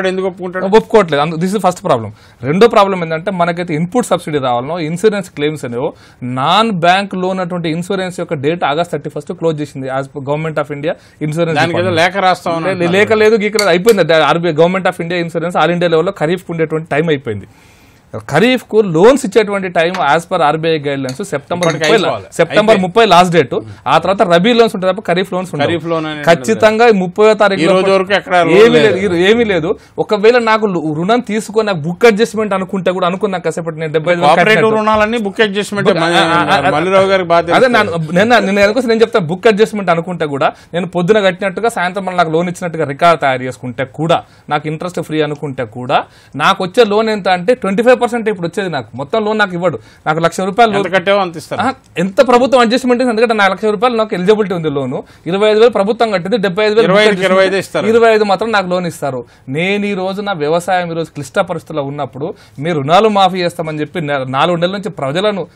ఎందుకు ఒప్పుకుంటాడు? ఒప్పుకోవట్లేదు. దిస్ ఇస్ ఫస్ట్ ప్రాబ్లం రెండో ప్రాబ్లం ఏంటంటే మనకైతే ఇన్పుట్ సబ్సిడీ రావాలనో ఇన్సూరెన్స్ క్లెయిమ్స్ అనేవో నాన్ బ్యాంక్ లోన్ అటువంటి ఇన్సూరెన్స్ యొక్క date August thirty first close చేసింది as government of India insurance లేఖ రాస్తామని లే- లేక లేదు గీక లేదు అయిపోయింది. RBI government of India insurance all India లెవెల్లో ఖరీఫ్ ఉండేటువంటి టైం అయిపోయింది. ఖరీఫ్కు లోన్స్ ఇచ్చేటువంటి time as per RBI guidelines September ముప్పై. సెప్టెంబర్ ముప్పై లాస్ట్ డేట్ ఆ తర్వాత రబీ లోన్స్ ఉంటాయి తప్ప ఖరీఫ్ లోన్స్ ఉండవు. ఖరీఫ్ లోన్ అనేది ఖచ్చితంగా ముప్పై తారీఖు ఏమీ లేదు. ఏమీ లేదు ఒకవేళ నాకు రుణం తీసుకొని నాకు బుక్ అడ్జస్ట్మెంట్ అనుకుంటే కూడా అనుకున్నా కాసేపటి నేను డెబ్బై. రుణాలన్నీ బుక్ అడ్జస్ట్మెంట్ అదే నేను నిన్న నిన్న ఎందుకోసం నేను చెప్తాను బుక్ అడ్జస్ట్మెంట్ అనుకుంటే కూడా నేను పొద్దున కట్టినట్టుగా సాయంత్రం నాకు లోన్ ఇచ్చినట్టుగా రికార్డ్ తయారు చేసుకుంటే కూడా నాకు ఇంట్రెస్ట్ ఫ్రీ అనుకుంటే కూడా నాకు వచ్చే లోన్ ఎంత అంటే ట్వంటీ ఫైవ్ పర్సెంట్ ఇప్పుడు వచ్చేది నాకు. మొత్తం లోన్ నాకు ఇవ్వడు. నాకు లక్ష రూపాయలు ఎంత లోన్ కట్టావో అంత ఎంత ప్రభుత్వం అడ్జస్ట్మెంట్ ఎందుకంటే నా లక్ష రూపాయలు నాకు ఎలిజిబిలిటీ ఉంది లోను ఇరవై ఐదు వేలు ప్రభుత్వం కట్టింది డెబ్బై ఐదు వేలు ఇరవై ఇరవై ఐదు. ఇరవై మాత్రం నాకు లోన్ ఇస్తారు. నేను ఈ రోజు నా వ్యవసాయం ఈ రోజు క్లిష్ట పరిస్థితుల్లో ఉన్నప్పుడు మీరు రుణాలు మాఫీ చేస్తామని చెప్పి నాలుగు నెలల నుంచి ప్రజలను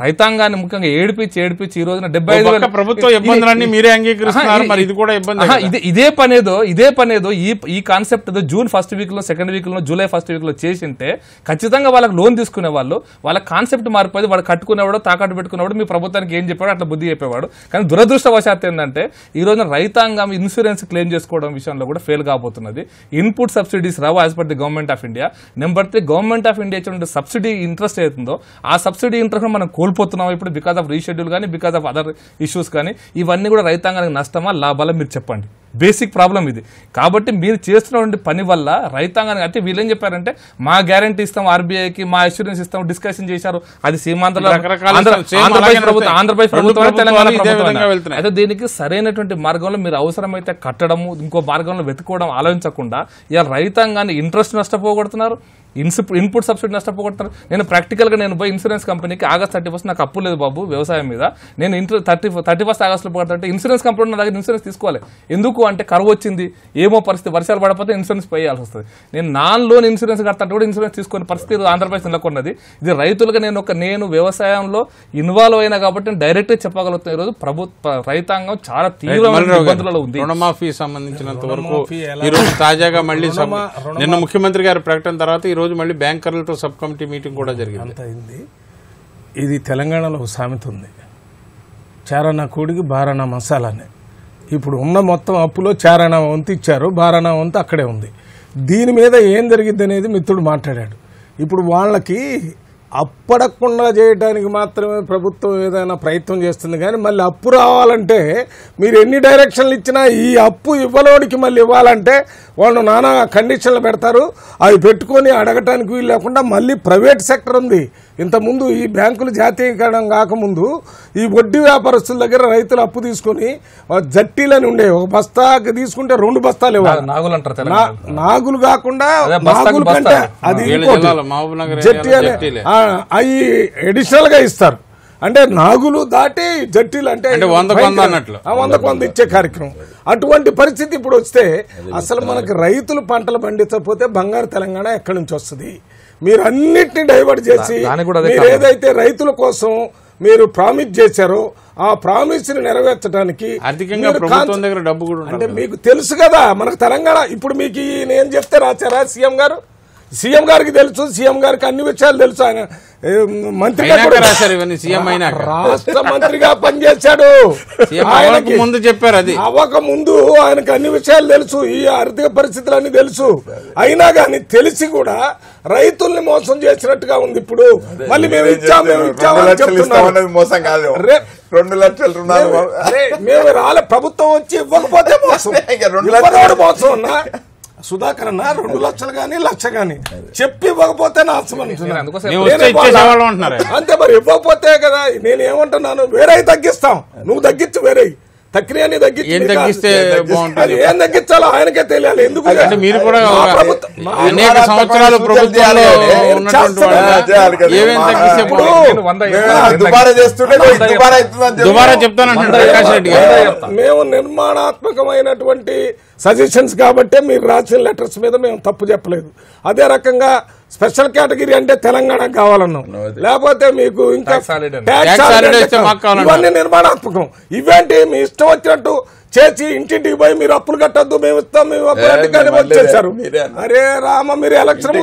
రైతాంగాన్ని ముఖ్యంగా ఏడిపించి ఏడిపించి ఈ రోజున డెబ్బై ఐదు ప్రభుత్వ ఇబ్బందులన్నీ మీరే అంగీకరిస్తున్నారు మరి ఇది కూడా ఇబ్బంది ఇదే ఇదే పనేదో ఇదే పనేదో ఈ ఈ కాన్సెప్ట్ ఏదో జూన్ ఫస్ట్ వీక్లో సెకండ్ వీక్లో జూలై ఫస్ట్ వీక్లో చేసింటే ఖచ్చితంగా వాళ్ళకి లోన్ తీసుకునే వాళ్ళు వాళ్ళ కాన్సెప్ట్ మారిపోయింది వాడు కట్టుకునేవాడు తాకట్టు పెట్టుకునేవాడు మీ ప్రభుత్వానికి ఏం చెప్పాడు అట్లా బుద్ధి చెప్పేవాడు. కానీ దురదృష్టవశాత్తు ఏంటంటే ఈ రోజున రైతాంగం ఇన్సూరెన్స్ క్లెయిమ్ చేసుకోవడం విషయంలో కూడా ఫెయిల్ కాబోతున్నది. Input subsidies Rao as per the government of India number three government of India ఇచ్చినటువంటి సబ్సిడీ ఇంట్రెస్ట్ అవుతుందో ఆ సబ్సిడీ ఇంట్రెస్ట్ మనం కోల్పోతున్నాం ఇప్పుడు బికాస్ ఆఫ్ రీషెడ్యూల్ కానీ బికాస్ ఆఫ్ అదర్ ఇష్యూస్ కానీ ఇవన్నీ కూడా రైతాంగానికి నష్టమా లాభాలా మీరు చెప్పండి. బేసిక్ ప్రాబ్లం ఇది. కాబట్టి మీరు చేస్తున్నటువంటి పని వల్ల రైతాంగానికి అయితే వీళ్ళు ఏం చెప్పారంటే మా గ్యారంటీ ఇస్తాం ఆర్బీఐకి మా ఇన్సూరెన్స్ ఇస్తాం డిస్కషన్ చేశారు. అది సీమాంధ్ర రకరకాల ఆంధ్ర- same ఆంధ్రప్రదేశ్ ప్రభుత్వం. ఆంధ్రప్రదేశ్ తెలంగాణ ప్రభుత్వం. అయితే దీనికి సరైనటువంటి మార్గంలో మీరు అవసరమైతే కట్టడము ఇంకో మార్గంలో వెతుకోవడం ఆలోచించకుండా ఇలా రైతాంగాన్ని ఇంట్రెస్ట్ నష్టపోగొడుతున్నారు ఇన్సు ఇన్పుట్ సబ్సిడీ నష్టపోగొడుతున్నారు. నేను ప్రాక్టికల్గా నేను పోయి ఇన్సూరెన్స్ కంపెనీకి ఆగస్ట్ థర్టీ ఫస్ట్ నాకు అప్పు లేదు బాబు వ్యవసాయం మీద. నేను ఇంటర్ థర్టీ థర్టీ ఫస్ట్ ఆగస్ట్లో పోగొట్టే ఇన్సూరెన్స్ కంపెనీ నా దగ్గర ఇన్సూరెన్స్ తీసుకోవాలి. ఎందుకు? అంటే కరువు వచ్చింది ఏమో పరిస్థితి వర్షాలు పడకపోతే ఇన్సూరెన్స్ పే చేయాల్సి వస్తుంది. నేను నాన్ లోన్ ఇన్సూరెన్స్ కడతాను కూడా ఇన్సూరెన్స్ తీసుకునే పరిస్థితి ఈరోజు ఆంధ్రప్రదేశ్ నెలకొన్నది. ఇది రైతులుగా నేను ఒక నేను వ్యవసాయంలో ఇన్వాల్వ్ అయినా కాబట్టి నేను డైరెక్ట్ చెప్పగలుగుతాను ఈరోజు ప్రభుత్వ రైతాంగం చాలా తీవ్రమైన ఇబ్బందులలో ఉంది. రుణమాఫీ సంబంధించినంత వరకు రుణమాఫీ ఎలా- ఈ రోజు తాజాగా మళ్ళీ నిన్న ముఖ్యమంత్రి గారి ప్రకటన తర్వాత ఈ రోజు మళ్ళీ బ్యాంకర్లతో సబ్ కమిటీ మీటింగ్ కూడా జరిగింది. అంత అయింది. ఇది తెలంగాణలో ఒక సామెత ఉంది. చారణ కూడికి బారణ మసాలానే. ఇప్పుడు ఉన్న మొత్తం అప్పులో చారణ వంతు ఇచ్చారు బారణ వంతు అక్కడే ఉంది. దీని మీద ఏం జరిగింది అనేది మిత్రుడు మాట్లాడాడు. ఇప్పుడు వాళ్ళకి అప్పడకుండా చేయడానికి మాత్రమే ప్రభుత్వం ఏదైనా ప్రయత్నం చేస్తుంది కానీ మళ్ళీ అప్పు రావాలంటే మీరు ఎన్ని డైరెక్షన్లు ఇచ్చినా ఈ అప్పు ఇవ్వలోనికి మళ్ళీ ఇవ్వాలంటే వాళ్ళు నానా కండిషన్లు పెడతారు. అవి పెట్టుకొని అడగటానికి వీలు లేకుండా మళ్ళీ ప్రైవేట్ సెక్టర్ ఉంది. ఇంతకుముందు ఈ బ్యాంకులు జాతీయకరణం కాకముందు ఈ వడ్డీ వ్యాపారస్తుల దగ్గర రైతులు అప్పు తీసుకొని జట్టీలని ఉండే ఒక బస్తాకి తీసుకుంటే రెండు బస్తాలు ఇవ్వాలి. నాగులు అంటారు నాగులు కాకుండా నాగులు బస్తా. కంటే అది జట్టి. అవి అడిషనల్గా ఇస్తారు. అంటే నాగులు దాటి జట్టీలు అంటే వంద వంద ఇచ్చే కార్యక్రమం. అటువంటి పరిస్థితి ఇప్పుడు వస్తే అసలు మనకి రైతులు పంటలు పండించకపోతే బంగారు తెలంగాణ ఎక్కడి నుంచి వస్తుంది? మీరు అన్నిటిని డైవర్ట్ చేసి మీరు. ఏదైతే రైతుల కోసం మీరు ప్రామిస్ చేశారో ఆ ప్రామిస్ని నెరవేర్చడానికి అంటే మీకు తెలుసు కదా మనకు తెలంగాణ ఇప్పుడు మీకు నేను చెప్తే రాచారా సీఎం గారు సీఎం గారికి తెలుసు సీఎం గారికి అన్ని విషయాలు తెలుసు. ఆయన మంత్రిగా రాశారు ఇవన్నీ సీఎం రాష్ట్ర మంత్రిగా పనిచేశాడు. ఆయనకి ముందు చెప్పారు అది. అవ్వక ముందు ఆయనకు అన్ని విషయాలు తెలుసు ఈ ఆర్థిక పరిస్థితులన్నీ తెలుసు. అయినా కానీ తెలిసి కూడా రైతుల్ని మోసం చేసినట్టుగా ఉంది ఇప్పుడు. మళ్ళీ మేము ఇచ్చాం మేము ఇచ్చామని మోసం కాదు. రెండు లక్షలు రుణాలు మేము- అరే, మేము రాలే ప్రభుత్వం వచ్చి ఇవ్వకపోతే మోసం. [laughs] రెండు లక్షలు- మోసం అన్నా. సుధాకర్ అన్న రెండు లక్షలు గాని లక్ష గాని. చెప్పి ఇవ్వకపోతే అంతే మరి ఇవ్వకపోతే కదా నేను ఏమంటున్నాను వేరే తగ్గిస్తాం. నువ్వు తగ్గించు వేరే తక్కిన తగ్గించు ఏం తగ్గిస్తే అది బాగుంటుంది. ఏం తగ్గించాలో ఆయనకే తెలియాలి. ఎందుకు అంటే మీరు కూడా అనేక సంవత్సరాలు ప్రభుత్వంలో. దుబారా చెప్తానంటున్నాడు ప్రకాష్ రెడ్డి గారు. మేము- మేము నిర్మాణాత్మకమైనటువంటి సజెషన్స్ కాబట్టే మీరు రాసిన లెటర్స్ మీద మేము తప్పు చెప్పలేదు. అదే రకంగా స్పెషల్ కేటగిరీ అంటే తెలంగాణ కావాలన్నాం. లేకపోతే మీకు ఇంకా. ఇవన్నీ నిర్మాణాత్మకం. ఇవేంటి? మీ ఇష్టం వచ్చినట్టు చేసి ఇంటింటికి పోయి మీరు అప్పులు కట్టొద్దు మేము ఇస్తాం మేము అప్పులు. వచ్చేసారు. అరే రామ మీరు ఎలక్షన్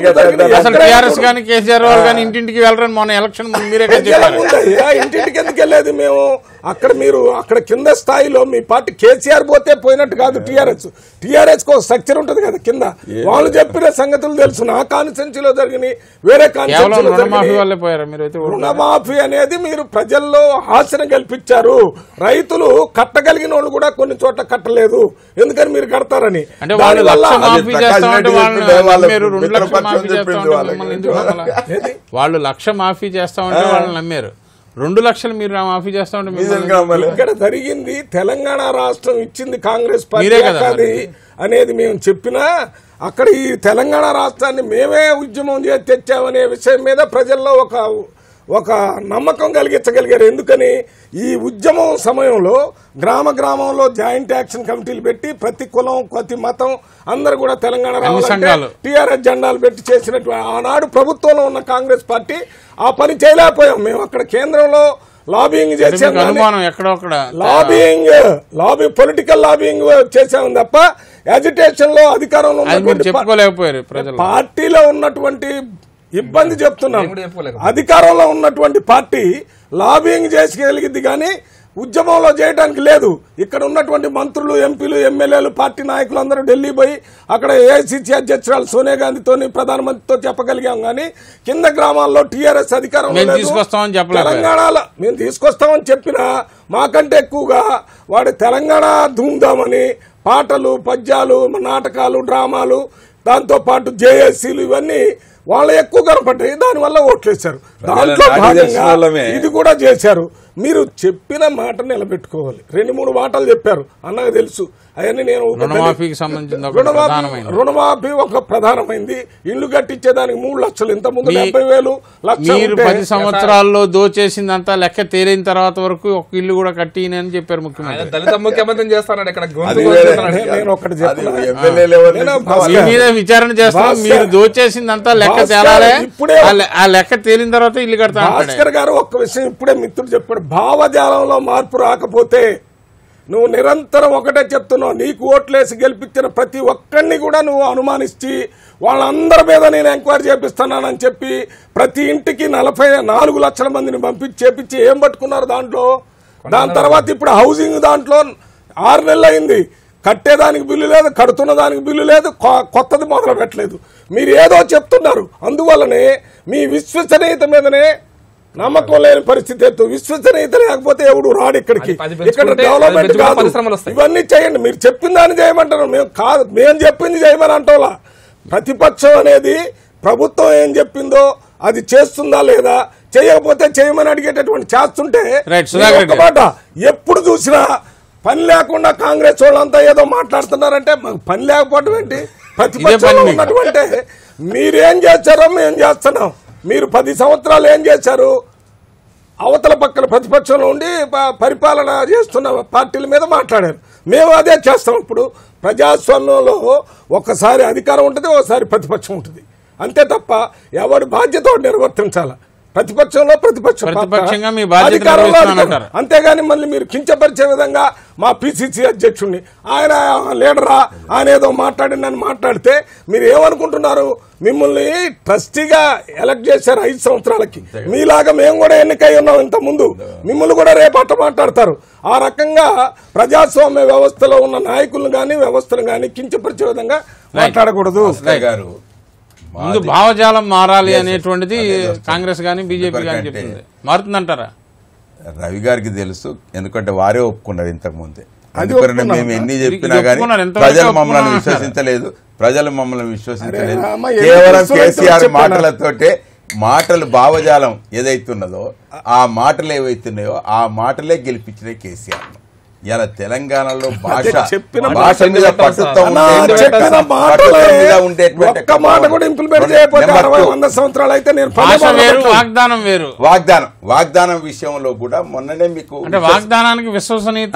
టీఆర్ఎస్? కానీ కేసీఆర్ వాళ్ళు కానీ ఇంటింటికి వెళ్ళరని మొన్న ఎలక్షన్ మీరే? ఇంటింటికి ఎందుకు వెళ్ళేది మేము అక్కడ మీరు అక్కడ కింద స్థాయిలో మీ పార్టీ కేసీఆర్ పోతే పోయినట్టు కాదు టీఆర్ఎస్ టీఆర్ఎస్కు స్ట్రక్చర్ ఉంటది కదా కింద వాళ్ళు చెప్పిన సంగతులు తెలుసు నా కాన్స్టెన్సీలో జరిగినాయి వేరే. రుణమాఫీ అనేది మీరు ప్రజల్లో ఆశను కల్పించారు రైతులు కట్టగలిగిన వాళ్ళు కూడా కొన్ని చోట్ల కట్టలేదు. ఎందుకని మీరు కడతారని? వాళ్ళు లక్ష మాఫీ చేస్తామంటే? వాళ్ళు నమ్మారు రెండు లక్షలు మీరు మాఫీ మిమ్మల్ని కావాలి. ఇక్కడ జరిగింది తెలంగాణ రాష్ట్రం ఇచ్చింది కాంగ్రెస్ పార్టీ అనేది మేము చెప్పినా అక్కడ ఈ తెలంగాణ రాష్ట్రాన్ని మేమే ఉద్యమం చేసి తెచ్చామనే విషయం మీద ప్రజల్లో ఒక ఒక నమ్మకం కలిగించగలిగారు. ఎందుకని? ఈ ఉద్యమం సమయంలో గ్రామ గ్రామంలో జాయింట్ యాక్షన్ కమిటీలు పెట్టి ప్రతి కులం ప్రతి మతం అందరు కూడా తెలంగాణ రావాలంటే. టీఆర్ఎస్ జెండాలు పెట్టి చేసినట్టు ఆనాడు ప్రభుత్వంలో ఉన్న కాంగ్రెస్ పార్టీ ఆ పని చేయలేకపోయాం. మేము అక్కడ కేంద్రంలో లాబింగ్ చేసాం లాబింగ్ లాబీ పొలిటికల్ లాబింగ్ చేసాము తప్ప అజిటేషన్లో అధికారంలో పార్టీలో ఉన్నటువంటి ఇబ్బంది చెప్తున్నాం నేను కూడా చెప్పుకోలేకపోతున్నా. అధికారంలో ఉన్నటువంటి పార్టీ లాబింగ్ చేసుకెళ్ళింది కానీ ఉద్యమంలో చేయడానికి లేదు ఇక్కడ ఉన్నటువంటి మంత్రులు ఎంపీలు ఎమ్మెల్యేలు పార్టీ నాయకులు అందరూ ఢిల్లీ పోయి అక్కడ ఏఐసిసి అధ్యక్షురాలు సోనియా గాంధీతోని ప్రధానమంత్రితో చెప్పగలిగాం కానీ కింద గ్రామాల్లో టీఆర్ఎస్ అధికారం. తెలంగాణలో మేము తీసుకొస్తామని చెప్పినా మాకంటే ఎక్కువగా వాడు తెలంగాణ ధూమ్ధామని పాటలు పద్యాలు నాటకాలు డ్రామాలు దాంతో పాటు జేఏసీలు ఇవన్నీ వాళ్ళ ఎక్కువ కనపడ్డాయి. దానివల్ల ఓట్లేశారు. దాంట్లో భాగంగా. ఇది కూడా చేశారు. మీరు చెప్పిన మాట నిలబెట్టుకోవాలి. రెండు మూడు మాటలు చెప్పారు. అన్నకు తెలుసు. అవన్నీ నేను ఒక రుణమాఫీకి సంబంధించిన ఒక రుణమాఫీ ఒక ప్రధానమైంది. ఇల్లు కట్టించేదానికి మూడు లక్షలు. ఇంత ముందు డెబ్బై వేలు లక్ష మీరు పది సంవత్సరాల్లో దోచేసిందంతా లెక్క తేలిన తర్వాత వరకు ఒక ఇల్లు కూడా కట్టినని చెప్పారు ఆయన ముఖ్యమంత్రి దళిత ముఖ్యమంత్రి ఇక్కడ. నేను- ఒకటి మీద విచారణ చేస్తాం. భాస్కర్. మీరు దోచేసిందంతా లెక్క తేలాలే. ఇప్పుడే- ఆ లెక్క తేలిన తర్వాత ఇల్లు కడతా భాస్కర్ గారు ఒక్క విషయం ఇప్పుడే మిత్రుడు చెప్పాడు. భావజాలంలో మార్పు రాకపోతే నువ్వు నిరంతరం ఒకటే చెప్తున్నావు నీకు ఓట్లేసి గెలిపించిన ప్రతి ఒక్కడిని కూడా నువ్వు అనుమానించి వాళ్ళందరి మీద నేను ఎంక్వైరీ చేపిస్తున్నానని చెప్పి ప్రతి ఇంటికి నలభై నాలుగు లక్షల మందిని పంపించి చేపించి ఏం పట్టుకున్నారు దాంట్లో? దాని తర్వాత ఇప్పుడు హౌసింగ్ దాంట్లో ఆరు నెలలు అయింది కట్టేదానికి బిల్లు లేదు కడుతున్న దానికి బిల్లు లేదు కొత్తది మొదలు పెట్టలేదు మీరు ఏదో చెప్తున్నారు. అందువల్లనే మీ విశ్వసనీయత మీదనే నమ్మకం లేని పరిస్థితి ఎత్తు. విశ్వసనీయత లేకపోతే ఎవడు రాడు ఇక్కడికి. ఇక్కడ డెవలప్మెంట్ కాదు. పరిశ్రమలు వస్తాయి. ఇవన్నీ చేయండి. మీరు చెప్పిన దాన్ని చేయమంటారు. మేము కాదు. మేము చెప్పింది చేయమని అంటోలా. ప్రతిపక్షం అనేది ప్రభుత్వం ఏం చెప్పిందో అది చేస్తుందా లేదా? చేయకపోతే చేయమని అడిగేటటువంటి చేస్తుంటే మాట. ఎప్పుడు చూసినా పని లేకుండా కాంగ్రెస్ వాళ్ళంతా ఏదో మాట్లాడుతున్నారంటే మాకు పని లేకపోవడం ఏంటి? ప్రతిపక్షంలో మీకు. ఉన్నటువంటి మీరేం చేస్తారో మేము చేస్తున్నాం. మీరు పది సంవత్సరాలు ఏం చేశారు? అవతల పక్కన ప్రతిపక్షంలో ఉండి పరిపాలన చేస్తున్న పార్టీల మీద మాట్లాడారు. మేము అదే చేస్తాం ఇప్పుడు. ప్రజాస్వామ్యంలో ఒకసారి అధికారం ఉంటుంది ఒకసారి ప్రతిపక్షం ఉంటుంది. అంతే తప్ప ఎవరి బాధ్యత నిర్వర్తించాల? ప్రతిపక్షంలో ప్రతిపక్ష అధికారంలో. అంతేగాని మళ్ళీ మీరు కించపరిచే విధంగా మా పిసిసి అధ్యక్షుడిని ఆయన లీడరా ఆయన ఏదో మాట్లాడిందని మాట్లాడితే మీరు ఏమనుకుంటున్నారు? మిమ్మల్ని ట్రస్టీగా ఎలక్ట్ చేశారు ఐదు సంవత్సరాలకి. మీలాగా మేము కూడా ఎన్నికై ఉన్నాం ఇంత ముందు మిమ్మల్ని కూడా రేపు అట్ట మాట్లాడతారు. ఆ రకంగా ప్రజాస్వామ్య వ్యవస్థలో ఉన్న నాయకులను గాని వ్యవస్థను గాని కించపరిచే విధంగా మాట్లాడకూడదు. గారు ముందు భావజాలం మారాలి. అనేటువంటిది. కాంగ్రెస్ కానీ బీజేపీ కానీ చెప్తుంది. మారుతుందంటారా? రవి గారికి తెలుసు ఎందుకంటే వారే ఒప్పుకున్నారు ఇంతకు ముందే. అందుకని? మేము ఎన్ని చెప్పినా కానీ ప్రజలు మమ్మల్ని? విశ్వసించలేదు ప్రజలు మమ్మల్ని విశ్వసించలేదు కేవలం కేసీఆర్. మాటలతోటే మాటలు భావజాలం ఏదైతున్నదో ఆ మాటలు ఏవైతున్నాయో ఆ మాటలే గెలిపించినాయి కేసీఆర్ ఇలా తెలంగాణలో భాష చెప్పిన భాష మీద పట్టుతో మాట కూడా ఇంప్లిమెంట్ చేయకపోతే అరవై. వంద సంవత్సరాలు అయితే నేను. వాగ్దానం వేరు. వాగ్దానం వాగ్దానం విషయంలో కూడా మొన్ననే మీకు అంటే వాగ్దానానికి విశ్వసనీయత.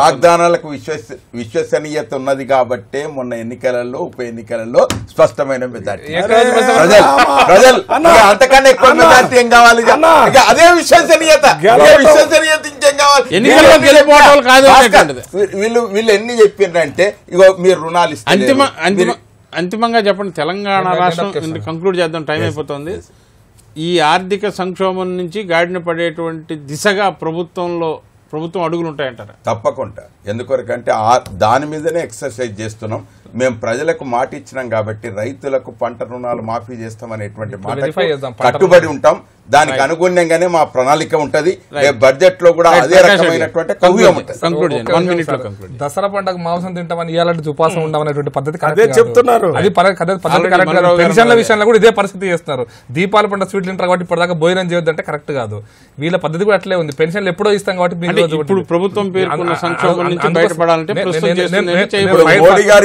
వాగ్దానాలకు విశ్వస విశ్వసనీయత ఉన్నది కాబట్టే మొన్న ఎన్నికలలో ఉప ఎన్నికలలో స్పష్టమైన మెజార్టీ. ప్రజలు అంతకన్నా ఎక్కువ మెజార్టీ ఏం కావాలి? అదే విశ్వసనీయత. విశ్వసనీయత ఇంకేం కావాలి? వీళ్ళు వీళ్ళు ఎన్ని చెప్పిండ్రంటే ఇగో మీరు రుణాలు ఇస్తే అంతిమ అంతిమ అంతిమంగా చెప్పండి తెలంగాణ రాష్ట్రం కంక్లూడ్ చేద్దాం? టైం అయిపోతుంది. ఈ ఆర్థిక సంక్షోభం నుంచి గాడిన పడేటువంటి దిశగా ప్రభుత్వంలో ప్రభుత్వం అడుగులు ఉంటాయంటారా తప్పకుండా. ఎందుకొరకంటే ఆ దాని మీదనే ఎక్సర్సైజ్ చేస్తున్నాం. మేము ప్రజలకు మాట ఇచ్చినాం కాబట్టి రైతులకు పంట రుణాలు మాఫీ చేస్తాం అనేటువంటి మాట కట్టుబడి ఉంటాం. దానికి అనుగుణ్యంగానే మా ప్రణాళిక ఉంటది. బడ్జెట్లో కూడా అదే. రకమైనటువంటి. దసరా పండుగ మాంసం తింటామని ఇవాళ ఉపాసం ఉండమనేటువంటి పద్ధతి అదే. చెప్తున్నారు. అది పెన్షన్ల. విషయంలో కూడా ఇదే పరిస్థితి చేస్తున్నారు. దీపాల పండుగ స్వీట్లు తింటారు కాబట్టి ఇప్పటిదాకా భోజనం చేయొద్దంటే కరెక్ట్ కాదు. వీళ్ళ పద్ధతి కూడా అట్లే ఉంది. పెన్షన్లు ఎప్పుడో ఇస్తాం కాబట్టి ఇప్పుడు. ప్రభుత్వం బయటపడాలంటే గారు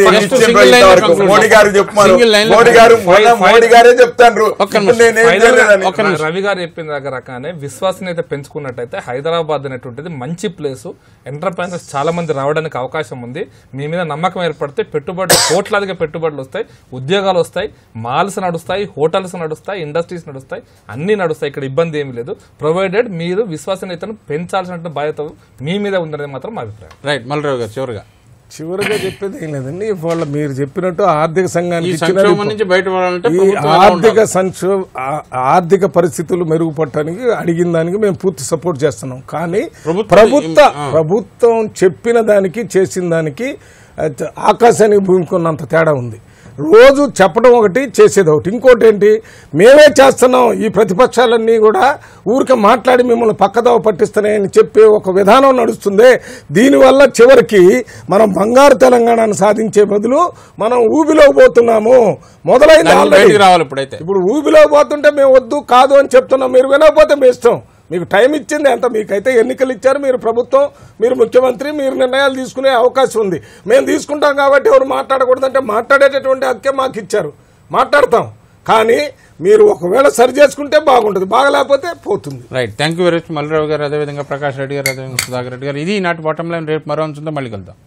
నిమిషం. రవి గారు చెప్పిన దగ్గర రకానే విశ్వాసనీయత పెంచుకున్నట్టయితే హైదరాబాద్ అనేటువంటిది మంచి ప్లేసు. ఎంటర్ప్రైనర్స్ చాలా మంది రావడానికి అవకాశం ఉంది. మీ మీద నమ్మకం ఏర్పడితే పెట్టుబడులు కోట్లాదిగా పెట్టుబడులు వస్తాయి ఉద్యోగాలు వస్తాయి మాల్స్ నడుస్తాయి హోటల్స్ నడుస్తాయి ఇండస్ట్రీస్ నడుస్తాయి అన్ని నడుస్తాయి. ఇక్కడ ఇబ్బంది ఏమీ లేదు. ప్రొవైడెడ్ మీరు విశ్వసనీయతను పెంచాల్సిన బాధ్యత మీ మీద ఉందనేది మాత్రం మా అభిప్రాయం. రైట్ మల్లరావు గారు చివరిగా. చివరిగా చెప్పేది ఏం లేదండి. ఇవాళ మీరు చెప్పినట్టు ఆర్థిక సంఘానికి ఆర్థిక? సంక్షోభ ఆర్థిక పరిస్థితులు మెరుగుపడటానికి అడిగిన దానికి మేము పూర్తి సపోర్ట్ చేస్తున్నాం. కానీ ప్రభుత్వం- ప్రభుత్వ చెప్పిన దానికి చేసిన దానికి ఆకాశానికి భూమికి ఉన్నంత తేడా ఉంది. రోజు చెప్పడం ఒకటి చేసేది ఒకటి. ఇంకోటి ఏంటి మేమే చేస్తున్నాం ఈ ప్రతిపక్షాలన్నీ కూడా ఊరికే మాట్లాడి మిమ్మల్ని పక్కదోవ పట్టిస్తున్నాయని చెప్పే ఒక విధానం నడుస్తుంది. దీనివల్ల చివరికి మనం బంగారు తెలంగాణను సాధించే బదులు మనం ఊబిలో పోతున్నాము. ఇప్పుడైతే. ఇప్పుడు ఊబిలో పోతుంటే మేము వద్దు కాదు అని చెప్తున్నాం. మీరు వినకపోతే మీ ఇష్టం. మీకు టైం ఇచ్చింది ఎంత? మీకైతే ఎన్నికలు ఇచ్చారు మీరు ప్రభుత్వం మీరు ముఖ్యమంత్రి మీరు నిర్ణయాలు తీసుకునే అవకాశం ఉంది. మేము తీసుకుంటాం కాబట్టి ఎవరు మాట్లాడకూడదంటే మాట్లాడేటటువంటి హక్కే మాకు ఇచ్చారు. మాట్లాడతాం. కానీ మీరు ఒకవేళ సరి చేసుకుంటే బాగుంటుంది. బాగలేకపోతే పోతుంది. Right thank you very much Mallirao గారు. అదేవిధంగా ప్రకాష్ రెడ్డి గారు అదేవిధంగా సుధాకర్ రెడ్డి గారు. ఇది నాటి బాటం లైన్ రేపు మరో అంశంతో మళ్ళీ కలుద్దాం.